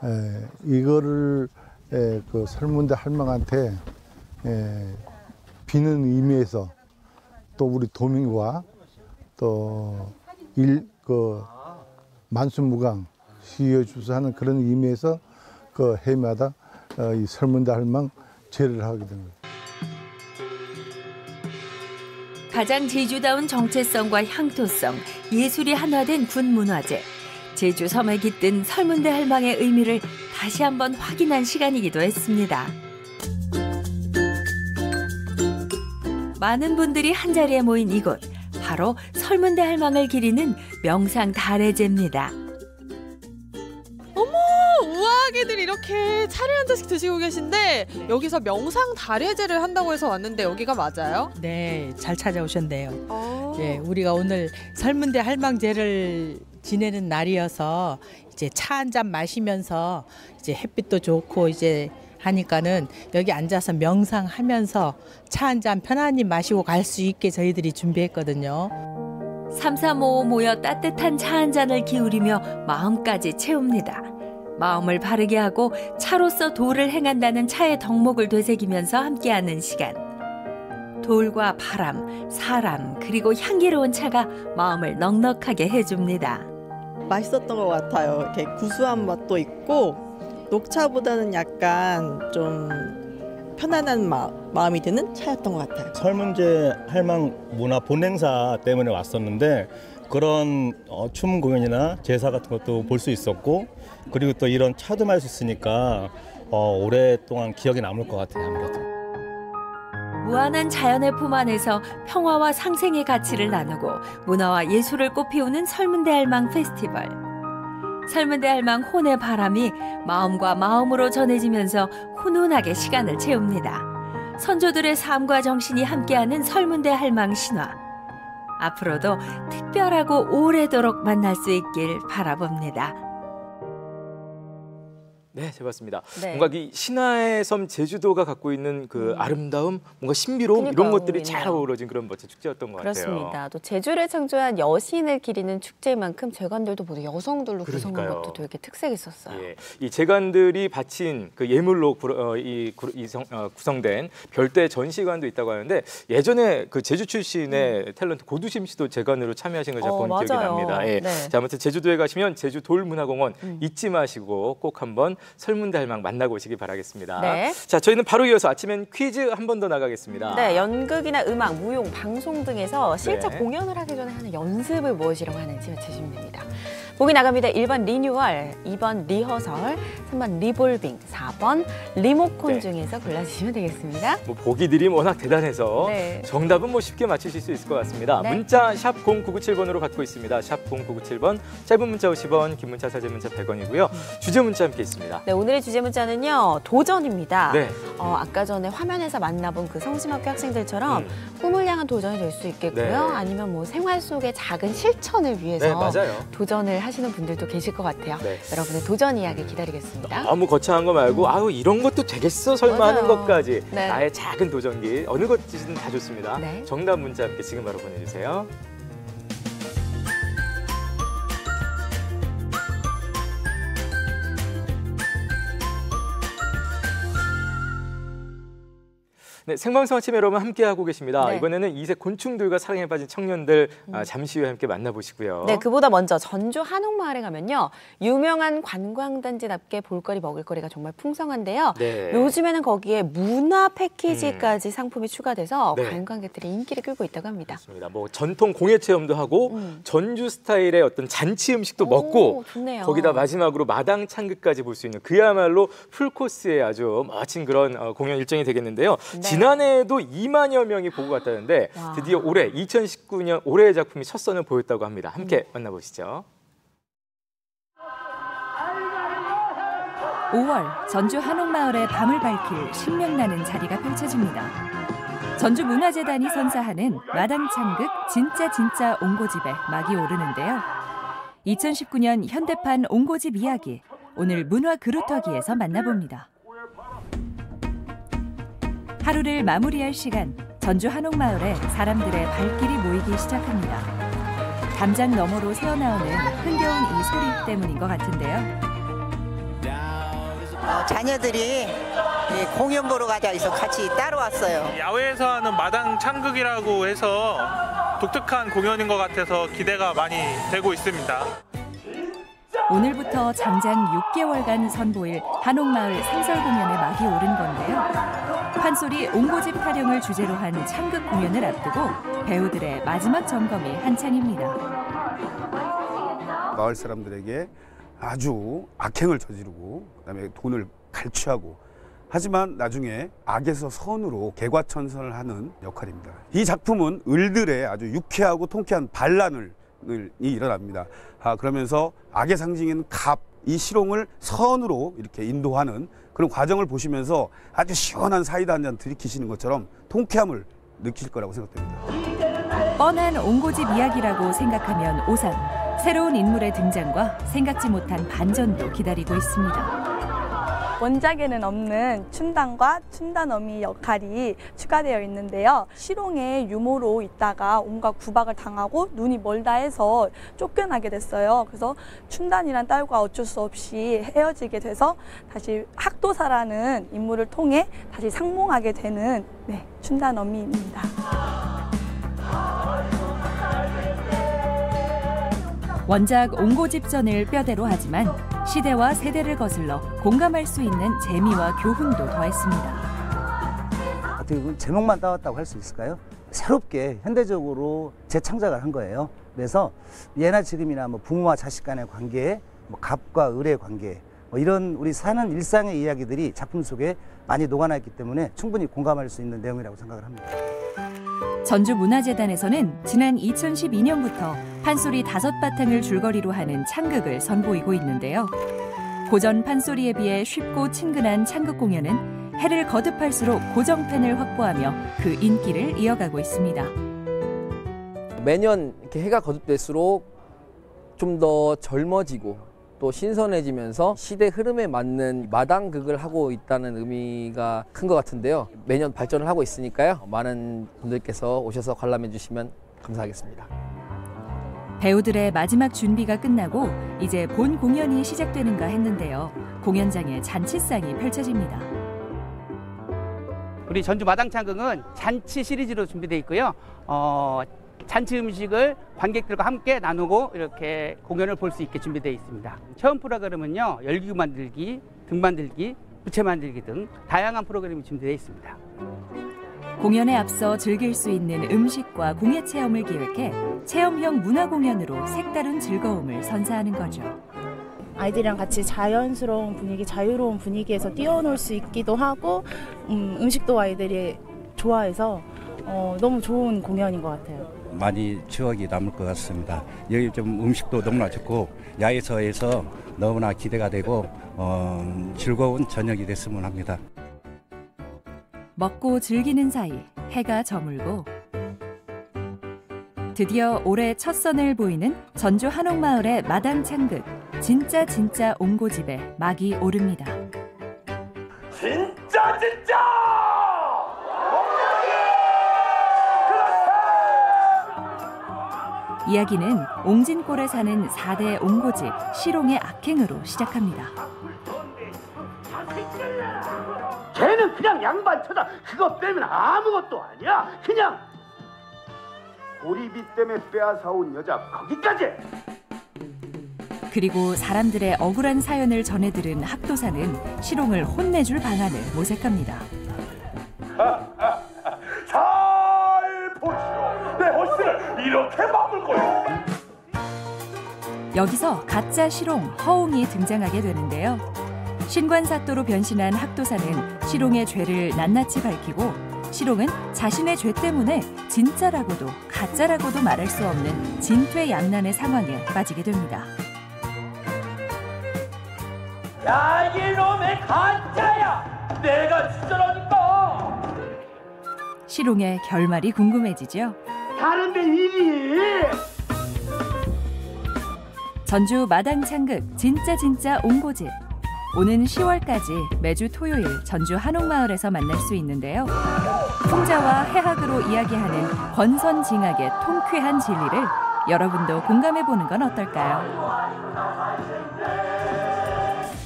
Speaker 21: 예, 이거를 예, 그 설문대 할망한테 예, 비는 의미에서 또 우리 도민과 또 일 그 만수무강 시여주서 하는 그런 의미에서 그 해마다 어, 이 설문대 할망 제를 하게 됩니다.
Speaker 17: 가장 제주다운 정체성과 향토성, 예술이 한화된 군 문화제. 제주 섬에 깃든 설문대 할망의 의미를 다시 한번 확인한 시간이기도 했습니다. 많은 분들이 한자리에 모인 이곳, 바로 설문대 할망을 기리는 명상 달해제입니다.
Speaker 16: 어머 우아하게들 이렇게 차례 한 잔씩 드시고 계신데 여기서 명상 달해제를 한다고 해서 왔는데 여기가 맞아요?
Speaker 28: 네, 잘 찾아오셨네요.
Speaker 16: 어.
Speaker 28: 예, 우리가 오늘 설문대 할망제를 지내는 날이어서 이제 차 한 잔 마시면서 이제 햇빛도 좋고 이제 하니까는 여기 앉아서 명상하면서 차 한 잔 편안히 마시고 갈 수 있게 저희들이 준비했거든요.
Speaker 17: 삼삼오오 모여 따뜻한 차 한 잔을 기울이며 마음까지 채웁니다. 마음을 바르게 하고 차로서 도를 행한다는 차의 덕목을 되새기면서 함께하는 시간. 돌과 바람, 사람, 그리고 향기로운 차가 마음을 넉넉하게 해줍니다.
Speaker 29: 맛있었던 것 같아요. 이렇게 구수한 맛도 있고 녹차보다는 약간 좀 편안한 마, 마음이 드는 차였던 것 같아요.
Speaker 30: 설문제 할망 문화 본행사 때문에 왔었는데 그런 어, 춤 공연이나 제사 같은 것도 볼 수 있었고 그리고 또 이런 차도 마실 수 있으니까 어, 오랫동안 기억에 남을 것 같아요 아무래도.
Speaker 17: 무한한 자연의 품 안에서 평화와 상생의 가치를 나누고 문화와 예술을 꽃피우는 설문대 할망 페스티벌. 설문대 할망 혼의 바람이 마음과 마음으로 전해지면서 훈훈하게 시간을 채웁니다. 선조들의 삶과 정신이 함께하는 설문대 할망 신화. 앞으로도 특별하고 오래도록 만날 수 있길 바라봅니다.
Speaker 1: 네, 잘 봤습니다.
Speaker 2: 네.
Speaker 1: 뭔가 이 신화의 섬 제주도가 갖고 있는 그
Speaker 2: 음.
Speaker 1: 아름다움, 뭔가 신비로움
Speaker 2: 그러니까요,
Speaker 1: 이런 것들이 잘
Speaker 2: 의미네요.
Speaker 1: 어우러진 그런 멋진 축제였던 것 같아요.
Speaker 2: 그렇습니다. 또 제주를 창조한 여신을 기리는 축제만큼 재관들도 모두 여성들로 구성한. 것도 되게 특색이 있었어요.
Speaker 1: 예, 이 재관들이 바친 그 예물로 구, 어, 이, 구, 이 성, 어, 구성된 별도의 전시관도 있다고 하는데 예전에 그 제주 출신의 탤런트 고두심 씨도 재관으로 참여하신 걸 제가
Speaker 2: 어,
Speaker 1: 본 기억이. 납니다. 예.
Speaker 2: 네.
Speaker 1: 자, 아무튼 제주도에 가시면 제주 돌문화공원
Speaker 2: 음.
Speaker 1: 잊지 마시고 꼭 한번 설문대 할망 만나고 오시기 바라겠습니다.
Speaker 2: 네.
Speaker 1: 자, 저희는 바로 이어서 아침엔 퀴즈 한 번 더 나가겠습니다.
Speaker 2: 네, 연극이나 음악, 무용, 방송 등에서 실제
Speaker 1: 네.
Speaker 2: 공연을 하기 전에 하는 연습을 무엇이라고 하는지 맞춰주시면 됩니다. 보기 나갑니다. 1번 리뉴얼, 2번 리허설, 3번 리볼빙, 4번 리모콘
Speaker 1: 네.
Speaker 2: 중에서 골라주시면 되겠습니다.
Speaker 1: 뭐 보기들이 워낙 대단해서
Speaker 2: 네.
Speaker 1: 정답은 뭐 쉽게 맞추실 수 있을 것 같습니다.
Speaker 2: 네.
Speaker 1: 문자 샵 0997번으로 받고 있습니다. 샵 0997번 짧은 문자 50원, 긴 문자 사진 문자 100원이고요. 주제 문자 함께 있습니다.
Speaker 2: 네, 오늘의 주제 문자는요, 도전입니다.
Speaker 1: 네.
Speaker 2: 어, 아까 전에 화면에서 만나본 그 성심학교 학생들처럼
Speaker 1: 음.
Speaker 2: 꿈을 향한 도전이 될 수 있겠고요.
Speaker 1: 네.
Speaker 2: 아니면 뭐 생활 속의 작은 실천을 위해서
Speaker 1: 네, 맞아요.
Speaker 2: 도전을 하시는 분들도 계실 것 같아요.
Speaker 1: 네.
Speaker 2: 여러분의 도전 이야기 기다리겠습니다.
Speaker 1: 너무 거창한 거 말고 아유 이런 것도 되겠어 설마 하는
Speaker 2: 음. 맞아요.
Speaker 1: 것까지
Speaker 2: 네.
Speaker 1: 나의 작은 도전기 어느 것이든 다 좋습니다.
Speaker 2: 네.
Speaker 1: 정답 문자 함께 지금 바로 보내주세요. 네, 생방송 아침 여러분 함께하고 계십니다.
Speaker 2: 네.
Speaker 1: 이번에는 이색 곤충들과 사랑에 빠진 청년들 아, 잠시 후에 함께 만나보시고요.
Speaker 2: 네, 그보다 먼저 전주 한옥마을에 가면요. 유명한 관광단지답게 볼거리 먹을거리가 정말 풍성한데요.
Speaker 1: 네.
Speaker 2: 요즘에는 거기에 문화 패키지까지 상품이 추가돼서
Speaker 1: 네.
Speaker 2: 관광객들의 인기를 끌고 있다고 합니다.
Speaker 1: 맞습니다. 뭐 전통 공예 체험도 하고
Speaker 2: 음.
Speaker 1: 전주 스타일의 어떤 잔치 음식도 먹고
Speaker 2: 좋네요.
Speaker 1: 거기다 마지막으로 마당 창극까지 볼 수 있는 그야말로 풀 코스의 아주 멋진 그런 어, 공연 일정이 되겠는데요.
Speaker 2: 네.
Speaker 1: 지난해에도 2만여 명이 보고 갔다는데
Speaker 2: 와.
Speaker 1: 드디어 올해 2019년 올해의 작품이 첫 선을 보였다고 합니다. 함께
Speaker 2: 음.
Speaker 1: 만나보시죠.
Speaker 17: 5월 전주 한옥마을의 밤을 밝힐 신명나는 자리가 펼쳐집니다. 전주문화재단이 선사하는 마당창극 진짜 진짜 옹고집에 막이 오르는데요. 2019년 현대판 옹고집 이야기 오늘 문화 그루터기에서 만나봅니다. 하루를 마무리할 시간 전주 한옥마을에 사람들의 발길이 모이기 시작합니다. 담장 너머로 새어나오는 흥겨운 이 소리 때문인 것 같은데요.
Speaker 31: 어, 자녀들이 이 공연 보러 가자 해서 같이 따라왔어요.
Speaker 32: 야외에서 하는 마당 창극이라고 해서 독특한 공연인 것 같아서 기대가 많이 되고 있습니다.
Speaker 17: 오늘부터 장장 6개월간 선보일 한옥마을 상설 공연에 막이 오른 건데요. 판소리 옹고집 타령을 주제로 한 창극 공연을 앞두고 배우들의 마지막 점검이 한창입니다.
Speaker 33: 마을 사람들에게 아주 악행을 저지르고 그다음에 돈을 갈취하고 하지만 나중에 악에서 선으로 개과천선을 하는 역할입니다. 이 작품은 을들의 아주 유쾌하고 통쾌한 반란을 이 일어납니다. 아, 그러면서 악의 상징인 갑, 이 실홍을 선으로 이렇게 인도하는 그런 과정을 보시면서 아주 시원한 사이다 한 잔 들이키시는 것처럼 통쾌함을 느낄 거라고 생각됩니다.
Speaker 17: 뻔한 옹고집 이야기라고 생각하면 오산. 새로운 인물의 등장과 생각지 못한 반전도 기다리고 있습니다.
Speaker 34: 원작에는 없는 춘단과 춘단어미 역할이 추가되어 있는데요. 실홍의 유모로 있다가 온갖 구박을 당하고 눈이 멀다 해서 쫓겨나게 됐어요. 그래서 춘단이란 딸과 어쩔 수 없이 헤어지게 돼서 다시 학도사라는 인물을 통해 다시 상봉하게 되는 네, 춘단 어미입니다.
Speaker 35: 원작 옹고집전을 뼈대로 하지만 시대와 세대를 거슬러 공감할 수 있는 재미와 교훈도 더했습니다.
Speaker 36: 어떻게 보면 제목만 따왔다고 할 수 있을까요? 새롭게 현대적으로 재창작을 한 거예요. 그래서 예나 지금이나 뭐 부모와 자식 간의 관계, 뭐 갑과 을의 관계, 뭐 이런 우리 사는 일상의 이야기들이 작품 속에 많이 녹아나 있기 때문에 충분히 공감할 수 있는 내용이라고 생각을 합니다.
Speaker 35: 전주문화재단에서는 지난 2012년부터 판소리 다섯 바탕을 줄거리로 하는 창극을 선보이고 있는데요. 고전 판소리에 비해 쉽고 친근한 창극 공연은 해를 거듭할수록 고정팬을 확보하며 그 인기를 이어가고 있습니다.
Speaker 37: 매년 이렇게 해가 거듭될수록 좀 더 젊어지고 또 신선해지면서 시대 흐름에 맞는 마당극을 하고 있다는 의미가 큰 것 같은데요. 매년 발전을 하고 있으니까요. 많은 분들께서 오셔서 관람해 주시면 감사하겠습니다.
Speaker 35: 배우들의 마지막 준비가 끝나고 이제 본 공연이 시작되는가 했는데요. 공연장에 잔치상이 펼쳐집니다.
Speaker 21: 우리 전주 마당창극은 잔치 시리즈로 준비되어 있고요. 어, 잔치 음식을 관객들과 함께 나누고 이렇게 공연을 볼 수 있게 준비되어 있습니다. 체험 프로그램은요, 열기구 만들기, 등 만들기, 부채 만들기 등 다양한 프로그램이 준비되어 있습니다.
Speaker 35: 공연에 앞서 즐길 수 있는 음식과 공예 체험을 기획해 체험형 문화 공연으로 색다른 즐거움을 선사하는 거죠.
Speaker 38: 아이들이랑 같이 자연스러운 분위기, 자유로운 분위기에서 뛰어놀 수 있기도 하고 음, 음식도 아이들이 좋아해서 어, 너무 좋은 공연인 것 같아요.
Speaker 39: 많이 추억이 남을 것 같습니다. 여기 좀 음식도 너무나 좋고 야외서에서 너무나 기대가 되고 어, 즐거운 저녁이 됐으면 합니다.
Speaker 35: 먹고 즐기는 사이 해가 저물고 드디어 올해 첫 선을 보이는 전주 한옥마을의 마당 창극 진짜 진짜 옹고집에 막이 오릅니다.
Speaker 40: 진짜 진짜
Speaker 35: 이야기는 옹진골에 사는 4대 옹고집 시롱의 악행으로 시작합니다.
Speaker 40: 걔는 그냥 양반 쳐다 그것 빼면 아무것도 아니야. 그냥 고리비 때문에 빼앗아온 여자 거기까지.
Speaker 35: 그리고 사람들의 억울한 사연을 전해 들은 학도사는 시롱을 혼내줄 방안을 모색합니다.
Speaker 40: 잘 보시오. 내 허씨를 이렇게 막을 거요.
Speaker 35: 여기서 가짜 시롱 허웅이 등장하게 되는데요. 신관사또로 변신한 학도사는 시롱의 죄를 낱낱이 밝히고 시롱은 자신의 죄 때문에 진짜라고도 가짜라고도 말할 수 없는 진퇴양난의 상황에 빠지게 됩니다.
Speaker 40: 야 이놈의 가짜야 내가 진짜라니까
Speaker 35: 시롱의 결말이 궁금해지죠.
Speaker 40: 다른데 일이
Speaker 35: 전주 마당 창극 진짜 진짜 옹고집 오는 10월까지 매주 토요일 전주 한옥마을에서 만날 수 있는데요. 풍자와 해학으로 이야기하는 권선징악의 통쾌한 진리를 여러분도 공감해 보는 건 어떨까요?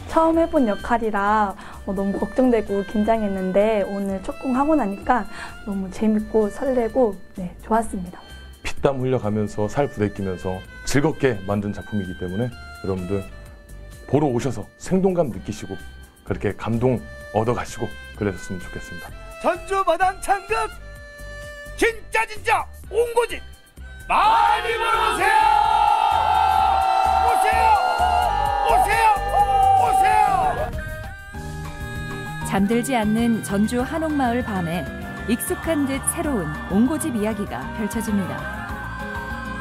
Speaker 34: 처음 해본 역할이라 어, 너무 걱정되고 긴장했는데 오늘 첫공 하고 나니까 너무 재밌고 설레고 네, 좋았습니다.
Speaker 30: 피땀 흘려가면서 살 부대끼면서 즐겁게 만든 작품이기 때문에 여러분들 보러 오셔서 생동감 느끼시고 그렇게 감동 얻어가시고 그러셨으면 좋겠습니다.
Speaker 40: 전주 마당 창극! 진짜 진짜 옹고집! 많이 보러 오세요! 오세요! 오세요! 오세요!
Speaker 35: 잠들지 않는 전주 한옥마을 밤에 익숙한 듯 새로운 옹고집 이야기가 펼쳐집니다.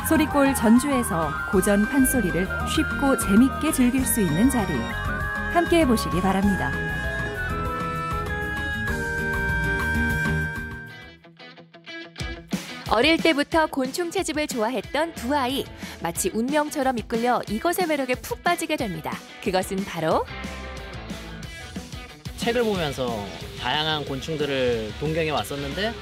Speaker 35: 소리골 전주에서 고전 판소리를 쉽고 재밌게 즐길 수 있는 자리 함께 해보시기 바랍니다.
Speaker 41: 어릴 때부터 곤충 채집을 좋아했던 두 아이 마치 운명처럼 이끌려 이것의 매력에 푹 빠지게 됩니다. 그것은 바로
Speaker 42: 책을 보면서 다양한 곤충들을 동경해 왔었는데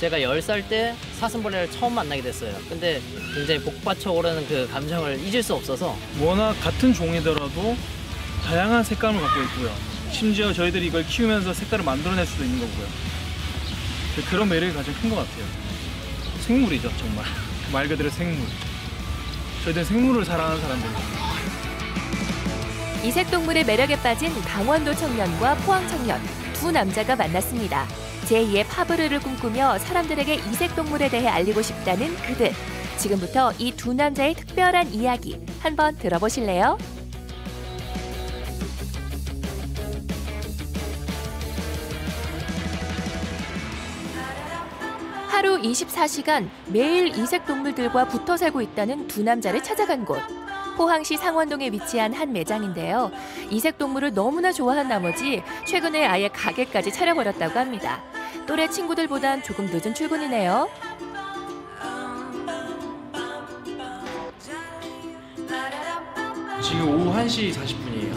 Speaker 42: 제가 10살 때 사슴벌레를 처음 만나게 됐어요. 근데 굉장히 복받쳐 오르는 그 감정을 잊을 수 없어서
Speaker 43: 워낙 같은 종이더라도 다양한 색감을 갖고 있고요. 심지어 저희들이 이걸 키우면서 색깔을 만들어낼 수도 있는 거고요. 그런 매력이 가장 큰 것 같아요. 생물이죠, 정말. 말 그대로 생물. 저희들은 생물을 사랑하는 사람들이에요.
Speaker 41: 이색동물의 매력에 빠진 강원도 청년과 포항 청년 두 남자가 만났습니다. 제2의 파브르를 꿈꾸며 사람들에게 이색 동물에 대해 알리고 싶다는 그들. 지금부터 이 두 남자의 특별한 이야기 한번 들어보실래요? 하루 24시간 매일 이색 동물들과 붙어 살고 있다는 두 남자를 찾아간 곳. 포항시 상원동에 위치한 한 매장인데요. 이색 동물을 너무나 좋아한 나머지 최근에 아예 가게까지 차려버렸다고 합니다. 또래 친구들보단 조금 늦은 출근이네요.
Speaker 43: 지금 오후 1시 40분이에요.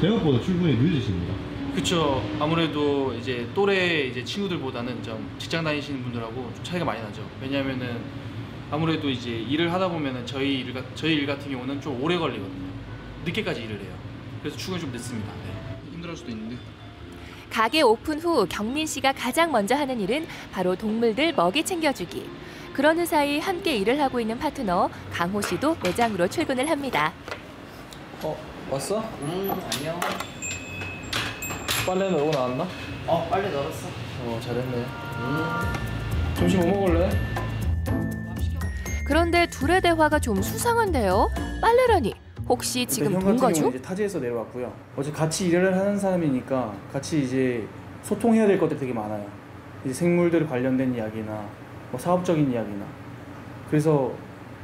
Speaker 44: 생각보다 출근이 늦으십니다.
Speaker 43: 그렇죠. 아무래도 이제 또래 이제 친구들보다는 좀 직장 다니시는 분들하고 좀 차이가 많이 나죠. 왜냐하면은 아무래도 이제 일을 하다 보면은 저희 일, 같- 저희 일 같은 경우는 좀 오래 걸리거든요. 늦게까지 일을 해요. 그래서 출근이 좀 늦습니다. 네. 힘들할 수도 있는데.
Speaker 41: 가게 오픈 후 경민 씨가 가장 먼저 하는 일은 바로 동물들 먹이 챙겨주기. 그러는 사이 함께 일을 하고 있는 파트너 강호 씨도 매장으로 출근을 합니다.
Speaker 43: 어 왔어?
Speaker 42: 음 안녕.
Speaker 43: 빨래 넣고 나왔나?
Speaker 42: 어 빨리 넣었어.
Speaker 43: 어 잘했네. 점심 뭐 먹을래?
Speaker 41: 그런데 둘의 대화가 좀 수상한데요. 빨래라니 혹시 지금
Speaker 43: 형 같은
Speaker 41: 본거죠?
Speaker 43: 경우는 이제 타지에서 내려왔고요. 어제 같이 일을 하는 사람이니까 같이 이제 소통해야 될 것들이 되게 많아요. 이제 생물들 관련된 이야기나 뭐 사업적인 이야기나 그래서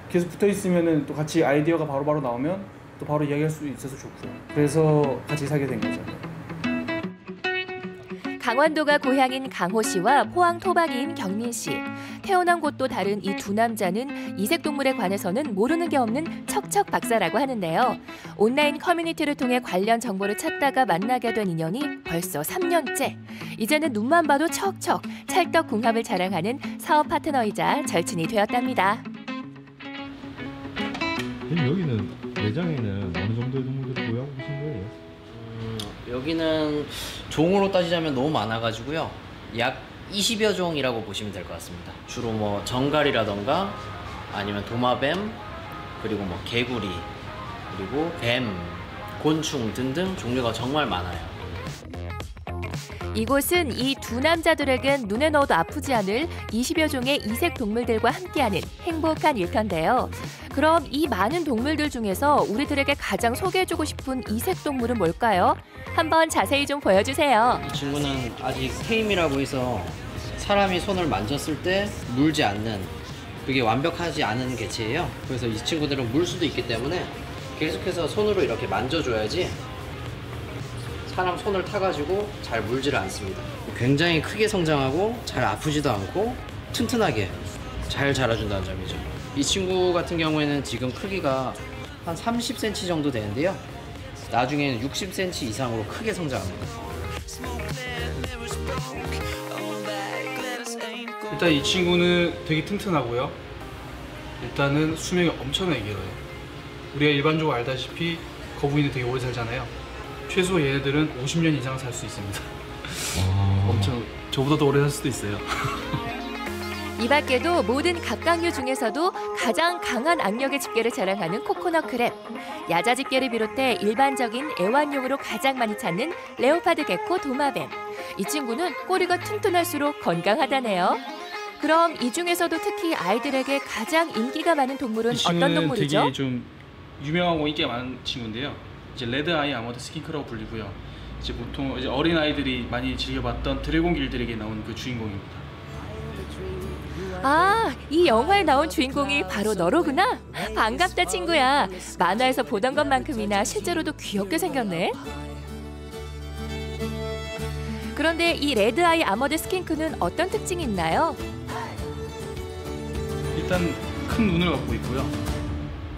Speaker 43: 계속 붙어 있으면은 또 같이 아이디어가 바로바로 나오면 또 바로 이야기할 수 있어서 좋고요. 그래서 같이 사게 된 거죠.
Speaker 41: 강원도가 고향인 강호 씨와 포항 토박이인 경민 씨. 태어난 곳도 다른 이 두 남자는 이색 동물에 관해서는 모르는 게 없는 척척 박사라고 하는데요. 온라인 커뮤니티를 통해 관련 정보를 찾다가 만나게 된 인연이 벌써 3년째. 이제는 눈만 봐도 척척 찰떡 궁합을 자랑하는 사업 파트너이자 절친이 되었답니다.
Speaker 44: 여기는 매장에는 어느 정도의 동물들을 보유하고 계신 거예요?
Speaker 42: 여기는 종으로 따지자면 너무 많아가지고요. 약 20여 종이라고 보시면 될 것 같습니다. 주로 뭐 정갈이라던가 아니면 도마뱀 그리고 뭐 개구리 그리고 뱀, 곤충 등등 종류가 정말 많아요.
Speaker 41: 이곳은 이 두 남자들에겐 눈에 넣어도 아프지 않을 20여 종의 이색 동물들과 함께하는 행복한 일터인데요. 그럼 이 많은 동물들 중에서 우리들에게 가장 소개해주고 싶은 이색 동물은 뭘까요? 한번 자세히 좀 보여주세요.
Speaker 42: 이 친구는 아직 테임이라고 해서 사람이 손을 만졌을 때 물지 않는 그게 완벽하지 않은 개체예요. 그래서 이 친구들은 물 수도 있기 때문에 계속해서 손으로 이렇게 만져줘야지 사람 손을 타가지고 잘 물지를 않습니다. 굉장히 크게 성장하고 잘 아프지도 않고 튼튼하게 잘 자라준다는 점이죠. 이 친구 같은 경우에는 지금 크기가 한 30cm 정도 되는데요. 나중에는 60cm 이상으로 크게 성장합니다.
Speaker 43: 일단 이 친구는 되게 튼튼하고요. 일단은 수명이 엄청나게 길어요. 우리가 일반적으로 알다시피 거북이는 되게 오래 살잖아요. 최소 얘네들은 50년 이상 살 수 있습니다. 엄청 저보다 더 오래 살 수도 있어요.
Speaker 41: 이 밖에도 모든 갑각류 중에서도 가장 강한 악력의 집게를 자랑하는 코코넛 크랩, 야자 집게를 비롯해 일반적인 애완용으로 가장 많이 찾는 레오파드 개코 도마뱀. 이 친구는 꼬리가 튼튼할수록 건강하다네요. 그럼 이 중에서도 특히 아이들에게 가장 인기가 많은 동물은
Speaker 43: 이
Speaker 41: 어떤 동물이죠?
Speaker 43: 되게 좀 유명하고 인기가 많은 친구인데요. 이제 red eye armored skink라고 불리고요. 이제 보통 이제 어린 아이들이 많이 즐겨봤던 드래곤 길들이기에 나온 그 주인공입니다.
Speaker 41: 아, 이 영화에 나온 주인공이 바로 너로구나. 반갑다, 친구야. 만화에서 보던 것만큼이나 실제로도 귀엽게 생겼네. 그런데 이 red eye armored skink는 어떤 특징이 있나요?
Speaker 43: 일단 큰 눈을 갖고 있고요.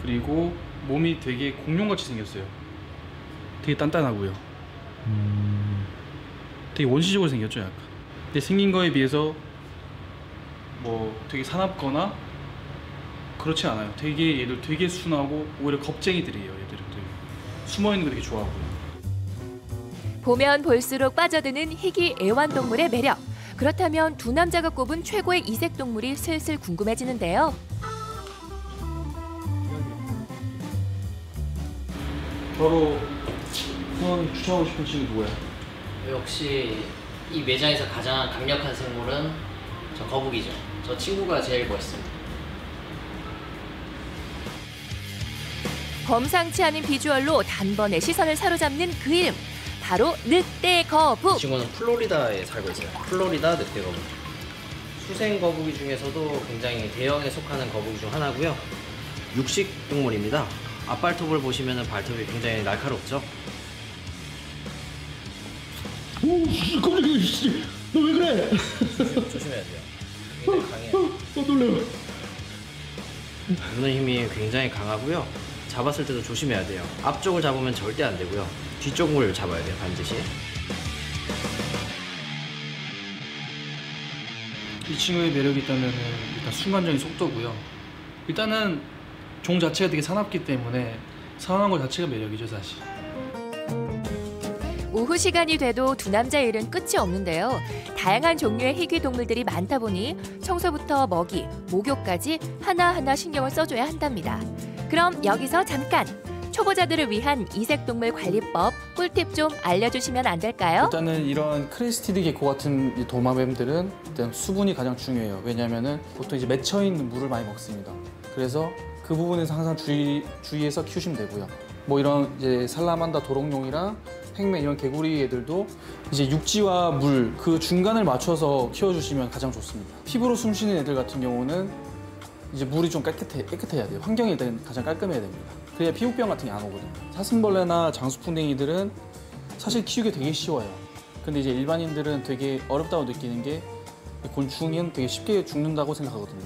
Speaker 43: 그리고 몸이 되게 공룡같이 생겼어요. 되게 단단하고요. 되게 원시적으로 생겼죠 약간. 근데 생긴 거에 비해서 뭐 되게 사납거나 그렇지 않아요. 되게 얘들 되게 순하고 오히려 겁쟁이들이에요. 얘들은 되게 숨어 있는 거 되게 좋아하고요.
Speaker 41: 보면 볼수록 빠져드는 희귀 애완동물의 매력. 그렇다면 두 남자가 꼽은 최고의 이색 동물이 슬슬 궁금해지는데요.
Speaker 43: 바로 형 추천하고 싶은 친구 누구야?
Speaker 42: 역시 이 매장에서 가장 강력한 생물은 저 거북이죠. 저 친구가 제일 멋있습니다.
Speaker 41: 범상치 않은 비주얼로 단번에 시선을 사로잡는 그 이름. 바로 늑대 거북.
Speaker 42: 이 친구는 플로리다에 살고 있어요. 플로리다 늑대 거북이. 수생 거북이 중에서도 굉장히 대형에 속하는 거북이 중 하나고요. 육식 동물입니다. 앞발톱을 보시면 발톱이 굉장히 날카롭죠.
Speaker 35: 오, 깜짝이야, 씨. 너왜 그래?
Speaker 42: 조심해야 돼요. 굉장히 강해요.
Speaker 35: 어, 놀래요.
Speaker 42: 무는 힘이 굉장히 강하고요. 잡았을 때도 조심해야 돼요. 앞쪽을 잡으면 절대 안 되고요. 뒤쪽을 잡아야 돼요, 반드시.
Speaker 43: 이 친구의 매력이 있다면 일단 순간적인 속도고요. 일단은 종 자체가 되게 사납기 때문에 사나운 것 자체가 매력이죠 사실.
Speaker 41: 오후 시간이 돼도 두 남자의 일은 끝이 없는데요. 다양한 종류의 희귀 동물들이 많다 보니 청소부터 먹이, 목욕까지 하나하나 신경을 써줘야 한답니다. 그럼 여기서 잠깐 초보자들을 위한 이색동물 관리법 꿀팁 좀 알려주시면 안 될까요?
Speaker 43: 일단은 이런 crested gecko 같은 이 도마뱀들은 일단 수분이 가장 중요해요. 왜냐하면은 보통 이제 맺혀 있는 물을 많이 먹습니다. 그래서 그 부분에서 항상 주의 주의해서 키우시면 되고요. 뭐 이런 이제 salamander 도롱뇽이랑 Pacman 이런 개구리 애들도 이제 육지와 물 그 중간을 맞춰서 키워주시면 가장 좋습니다. 피부로 숨쉬는 애들 같은 경우는 이제 물이 좀 깨끗해, 깨끗해야 돼요. 환경이 일단 가장 깔끔해야 됩니다. 그래야 피부병 같은 게 안 오거든요. 사슴벌레나 장수풍뎅이들은 사실 키우기 되게 쉬워요. 근데 이제 일반인들은 되게 어렵다고 느끼는 게 곤충은 되게 쉽게 죽는다고 생각하거든요.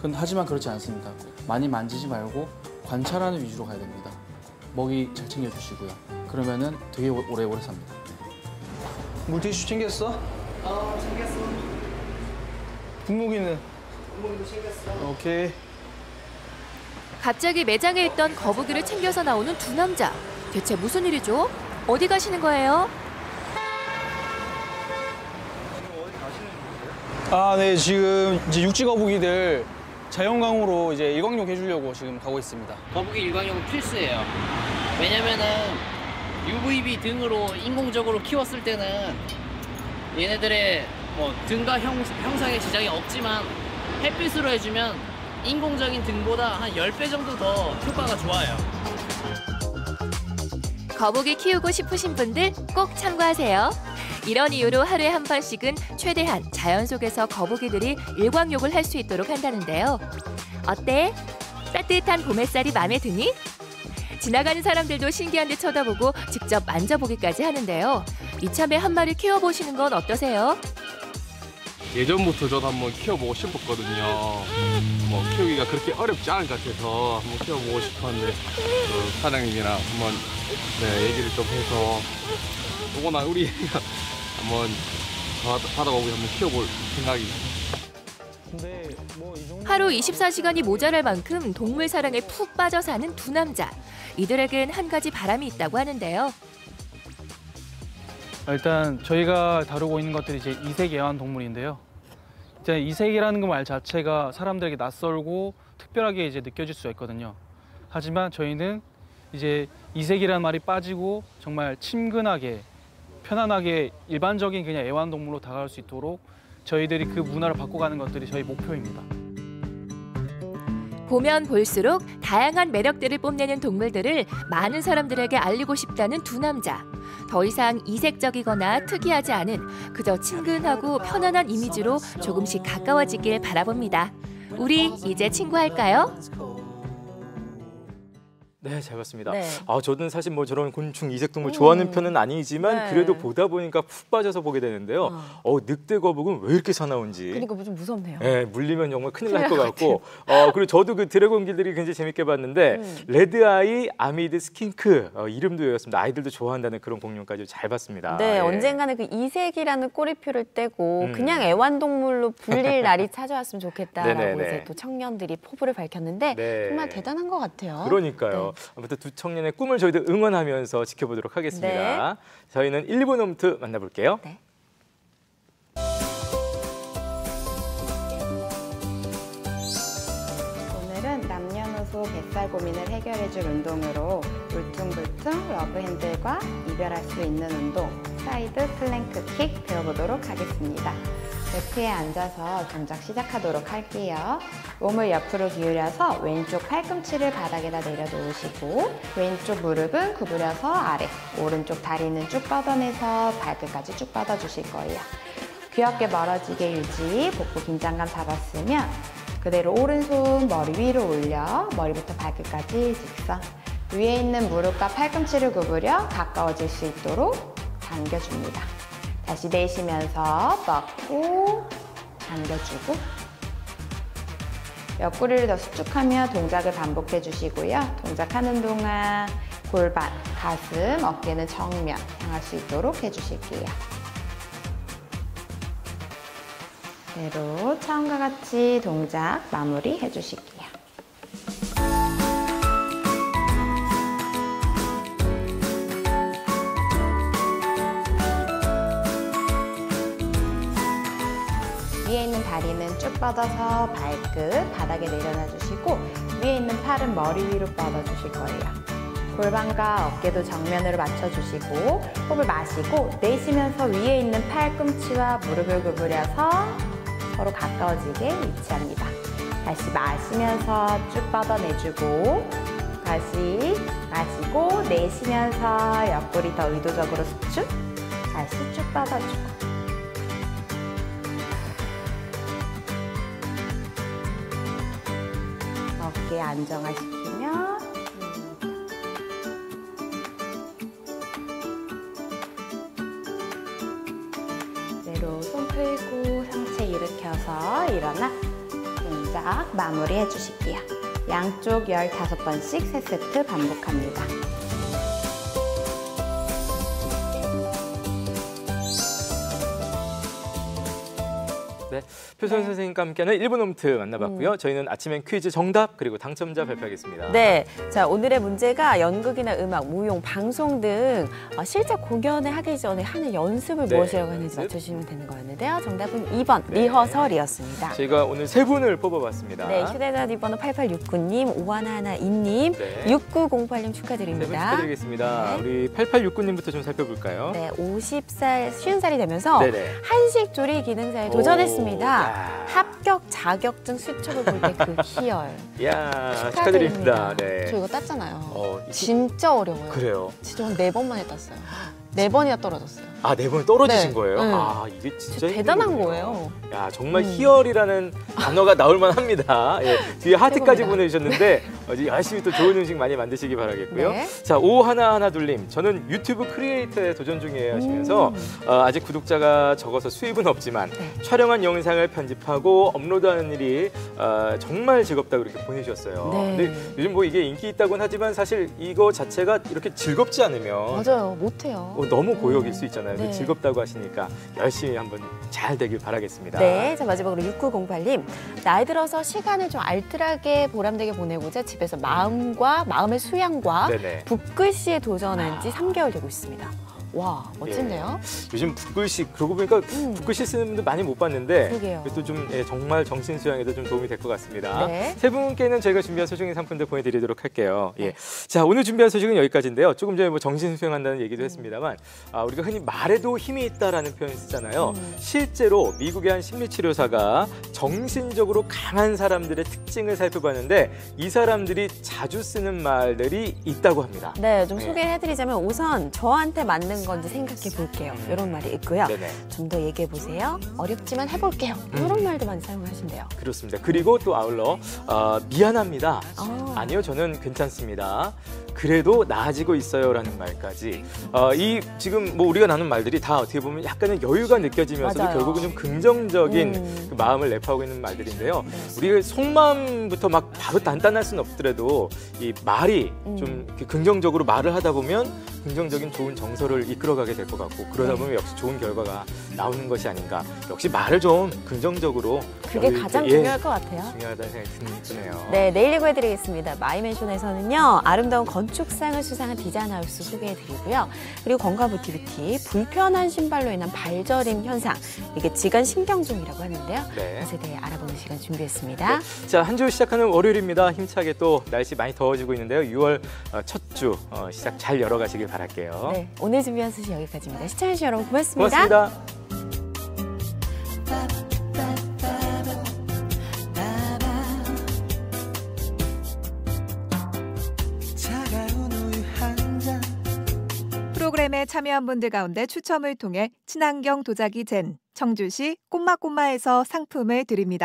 Speaker 43: 근데 하지만 그렇지 않습니다. 많이 만지지 말고 관찰하는 위주로 가야 됩니다. 먹이 잘 챙겨주시고요. 그러면은 되게 오- 오래 오래 삽니다. 물티슈 챙겼어?
Speaker 42: 어, 챙겼어.
Speaker 43: 분무기는?
Speaker 42: 분무기도 챙겼어.
Speaker 43: 오케이.
Speaker 41: 갑자기 매장에 있던 거북이를 챙겨서 나오는 두 남자. 대체 무슨 일이죠? 어디 가시는 거예요?
Speaker 43: 아, 네, 지금 이제 육지 거북이들 자연광으로 이제 일광욕 해주려고 지금 가고 있습니다.
Speaker 42: 거북이 일광욕은 필수예요. 왜냐면은 UVB 등으로 인공적으로 키웠을 때는 얘네들의 뭐 등과 형, 형상에 지장이 없지만 햇빛으로 해주면 인공적인 등보다 한 10배 정도 더 효과가 좋아요.
Speaker 41: 거북이 키우고 싶으신 분들 꼭 참고하세요. 이런 이유로 하루에 한 번씩은 최대한 자연 속에서 거북이들이 일광욕을 할 수 있도록 한다는데요. 어때? 따뜻한 봄 햇살이 마음에 드니? 지나가는 사람들도 신기한 듯 쳐다보고 직접 만져보기까지 하는데요. 이참에 한 마리 키워보시는 건 어떠세요?
Speaker 45: 예전부터 저도 한번 키워보고 싶었거든요. 뭐 키우기가 그렇게 어렵지 않을 것 같아서 한번 키워보고 싶었는데 그 사장님이랑 한번 네, 얘기를 좀 해서 요거나 우리 한번 받- 받아보고 한번 키워볼 생각입니다.
Speaker 41: 하루 24시간이 모자랄 만큼 동물 사랑에 푹 빠져 사는 두 남자. 이들에겐 한 가지 바람이 있다고 하는데요.
Speaker 43: 일단 저희가 다루고 있는 것들이 이제 이색 애완 동물인데요. 이제 이색이라는 그 말 자체가 사람들에게 낯설고 특별하게 이제 느껴질 수가 있거든요. 하지만 저희는 이제 이색이라는 말이 빠지고 정말 친근하게 편안하게 일반적인 그냥 애완동물로 다가갈 수 있도록 저희들이 그 문화를 바꿔가는 것들이 저희 목표입니다.
Speaker 41: 보면 볼수록 다양한 매력들을 뽐내는 동물들을 많은 사람들에게 알리고 싶다는 두 남자. 더 이상 이색적이거나 특이하지 않은 그저 친근하고 편안한 이미지로 조금씩 가까워지길 바라봅니다. 우리 이제 친구할까요?
Speaker 1: 네, 잘 봤습니다.
Speaker 2: 네.
Speaker 1: 아, 저는 사실 뭐 저런 곤충, 이색동물 좋아하는
Speaker 2: 음.
Speaker 1: 편은 아니지만
Speaker 2: 네.
Speaker 1: 그래도 보다 보니까 푹 빠져서 보게 되는데요. 어, 늑대 거북은 왜 이렇게 사나운지.
Speaker 2: 그러니까 좀 무섭네요.
Speaker 1: 예, 물리면 정말 큰일 날 것 같고, 어, 그리고 저도 그 드래곤 길들이기 굉장히 재밌게 봤는데,
Speaker 2: 음.
Speaker 1: red eye armored skink, 어, 이름도 외웠습니다. 아이들도 좋아한다는 그런 공룡까지 잘 봤습니다.
Speaker 2: 네,
Speaker 1: 예.
Speaker 2: 언젠가는 그 이색이라는 꼬리표를 떼고
Speaker 1: 음.
Speaker 2: 그냥 애완동물로 불릴 날이 찾아왔으면 좋겠다라고
Speaker 1: 네네네.
Speaker 2: 이제 또 청년들이 포부를 밝혔는데
Speaker 1: 네.
Speaker 2: 정말 대단한 것 같아요.
Speaker 1: 그러니까요. 아무튼 두 청년의 꿈을 저희도 응원하면서 지켜보도록 하겠습니다. 저희는 1부 홈트 만나볼게요.
Speaker 2: 네.
Speaker 46: 오늘은 남녀노소 뱃살 고민을 해결해줄 운동으로 울퉁불퉁 love handle과 이별할 수 있는 운동 side plank kick 배워보도록 하겠습니다. 매트에 앉아서 동작 시작하도록 할게요. 몸을 옆으로 기울여서 왼쪽 팔꿈치를 바닥에다 내려놓으시고 왼쪽 무릎은 구부려서 아래 오른쪽 다리는 쭉 뻗어내서 발끝까지 쭉 뻗어주실 거예요. 귀엽게 멀어지게 유지, 복부 긴장감 잡았으면 그대로 오른손 머리 위로 올려 머리부터 발끝까지 직선 위에 있는 무릎과 팔꿈치를 구부려 가까워질 수 있도록 당겨줍니다. 다시 내쉬면서 뻗고 당겨주고 옆구리를 더 수축하며 동작을 반복해 주시고요. 동작하는 동안 골반, 가슴, 어깨는 정면 향할 수 있도록 해주실게요. 그대로 처음과 같이 동작 마무리 해주실게요. 뻗어서 발끝 바닥에 내려놔 주시고 위에 있는 팔은 머리 위로 뻗어 주실 거예요. 골반과 어깨도 정면으로 맞춰 주시고 호흡을 마시고 내쉬면서 위에 있는 팔꿈치와 무릎을 구부려서 서로 가까워지게 위치합니다. 다시 마시면서 쭉 뻗어내주고 다시 마시고 내쉬면서 옆구리 더 의도적으로 수축 다시 쭉 뻗어주고 안정화시키며 그대로 손 풀고 상체 일으켜서 일어나 동작 마무리 해주실게요. 양쪽 15번씩 3세트 반복합니다.
Speaker 1: 표선 선생님과 함께하는 1분 홈트 만나봤고요. 저희는 아침엔 퀴즈 정답 그리고 당첨자 발표하겠습니다.
Speaker 2: 네, 자 오늘의 문제가 연극이나 음악, 무용, 방송 등 어, 실제 공연을 하기 전에 하는 연습을
Speaker 1: 네.
Speaker 2: 무엇이라고 하는지 맞춰주시면 되는 거였는데요. 정답은 2번 리허설이었습니다.
Speaker 1: 저희가 오늘 세 분을 뽑아봤습니다.
Speaker 2: 네, 휴대전화 번호 8869님, 오하나하나이님,
Speaker 1: 네.
Speaker 2: 6908님
Speaker 1: 세분
Speaker 2: 축하드립니다.
Speaker 1: 축하드리겠습니다. 우리 8869님부터 좀 살펴볼까요?
Speaker 2: 네, 50살, 50살이 되면서. 한식 조리 기능사에
Speaker 1: 오,
Speaker 2: 도전했습니다.
Speaker 1: 야.
Speaker 2: 합격 자격증 수첩을 볼 때 그 희열.
Speaker 1: 이야, 축하드립니다. 네.
Speaker 2: 저 이거 땄잖아요.
Speaker 1: 어, 이-
Speaker 2: 진짜 어려워요.
Speaker 1: 그래요.
Speaker 2: 진짜 한 네 번만에 땄어요. 네 번이나 떨어졌어요.
Speaker 1: 아, 네 번 떨어지신
Speaker 2: 네.
Speaker 1: 거예요?
Speaker 2: 네.
Speaker 1: 아, 이게 진짜
Speaker 2: 대단한
Speaker 1: 힘들군요.
Speaker 2: 거예요.
Speaker 1: 야, 정말
Speaker 2: 음.
Speaker 1: 희열이라는 단어가 나올 만합니다. 예, 뒤에 하트까지. 보내주셨는데 어제 열심히 또 좋은 음식 많이 만드시기 바라겠고요.
Speaker 2: 네.
Speaker 1: 자, 오 하나 하나 둘님, 저는 유튜브 크리에이터에 도전 중이에요 하시면서
Speaker 2: 음.
Speaker 1: 어, 아직 구독자가 적어서 수입은 없지만
Speaker 2: 네.
Speaker 1: 촬영한 영상을 편집하고 업로드하는 일이 어, 정말 즐겁다고 이렇게 보내주셨어요.
Speaker 2: 네.
Speaker 1: 근데 요즘 뭐 이게 인기 있다곤 하지만 사실 이거 자체가 이렇게 즐겁지 않으면
Speaker 2: 맞아요. 못해요.
Speaker 1: 어, 너무 고역일 수 있잖아요.
Speaker 2: 네.
Speaker 1: 즐겁다고 하시니까 열심히 한번 잘 되길 바라겠습니다.
Speaker 2: 네, 자 마지막으로 6908님 나이 들어서 시간을 좀 알뜰하게 보람되게 보내고자 집에서 마음과 마음의 수양과. 붓글씨에 도전한 지 3개월 되고 있습니다. 와 멋진데요?
Speaker 1: 요즘 붓글씨 그러고 보니까 붓글씨 쓰는 분들 많이 못 봤는데
Speaker 2: 음. 그러게요.
Speaker 1: 그것도 좀 예, 정말 정신 수양에도 좀 도움이 될 것 같습니다.
Speaker 2: 네.
Speaker 1: 세 분께는 저희가 준비한 소중한 상품들 보내드리도록 할게요. 예. 자 오늘 준비한 소식은 여기까지인데요. 조금 전에 뭐 정신 수양한다는
Speaker 2: 음.
Speaker 1: 얘기도 했습니다만 아, 우리가 흔히 말에도 힘이 있다라는 표현 쓰잖아요.
Speaker 2: 음.
Speaker 1: 실제로 미국의 한 심리치료사가 정신적으로 강한 사람들의 특징을 살펴봤는데 이 사람들이 자주 쓰는 말들이 있다고 합니다.
Speaker 2: 네, 좀
Speaker 1: 예.
Speaker 2: 소개를 해드리자면 우선 저한테 맞는 어렵다는 건지 생각해 볼게요. 이런 말이 있고요.
Speaker 1: 네네.
Speaker 2: 좀 더 얘기해 보세요. 어렵지만 해볼게요. 이런 말도 많이 사용하신대요.
Speaker 1: 그렇습니다. 그리고 또 아울러 어, 미안합니다. 아니요, 저는 괜찮습니다. 그래도 나아지고 있어요라는 말까지 어, 이 지금 뭐 우리가 나눈 말들이 다 어떻게 보면 약간의 여유가 느껴지면서도
Speaker 2: 맞아요.
Speaker 1: 결국은 좀 긍정적인
Speaker 2: 음.
Speaker 1: 그 마음을 내포하고 있는 말들인데요. 우리가 속마음부터 막 바로 단단할 수는 없더라도 이 말이
Speaker 2: 음.
Speaker 1: 좀 이렇게 긍정적으로 말을 하다 보면 긍정적인 좋은 정서를 이끌어가게 될 것 같고 그러다
Speaker 2: 네.
Speaker 1: 보면 역시 좋은 결과가 나오는 것이 아닌가. 역시 말을 좀 긍정적으로
Speaker 2: 그게
Speaker 1: 여유 있게,
Speaker 2: 가장
Speaker 1: 예,
Speaker 2: 중요할 것 같아요.
Speaker 1: 중요하다는 생각이 드- 드네요.
Speaker 2: 네, 내일 예고 해드리겠습니다. 마이맨션에서는요, 아름다운 건축상을 수상한 디자인 하우스 소개해드리고요. 그리고 건강부티뷰티, 불편한 신발로 인한 발저림 현상, 이게 지간 신경종이라고 하는데요.
Speaker 1: 네.
Speaker 2: 이것에 대해 알아보는 시간 준비했습니다.
Speaker 1: 자, 한 주 시작하는 월요일입니다. 힘차게 또 날씨 많이 더워지고 있는데요. 6월 첫 주 시작 잘 열어가시길 바랄게요.
Speaker 2: 네, 오늘 준비한 소식 여기까지입니다. 시청해주신 여러분 고맙습니다.
Speaker 1: 고맙습니다.
Speaker 47: 프로그램에 참여한 분들 가운데 추첨을 통해 친환경 도자기 젠 청주시 꼬마꼬마에서 상품을 드립니다.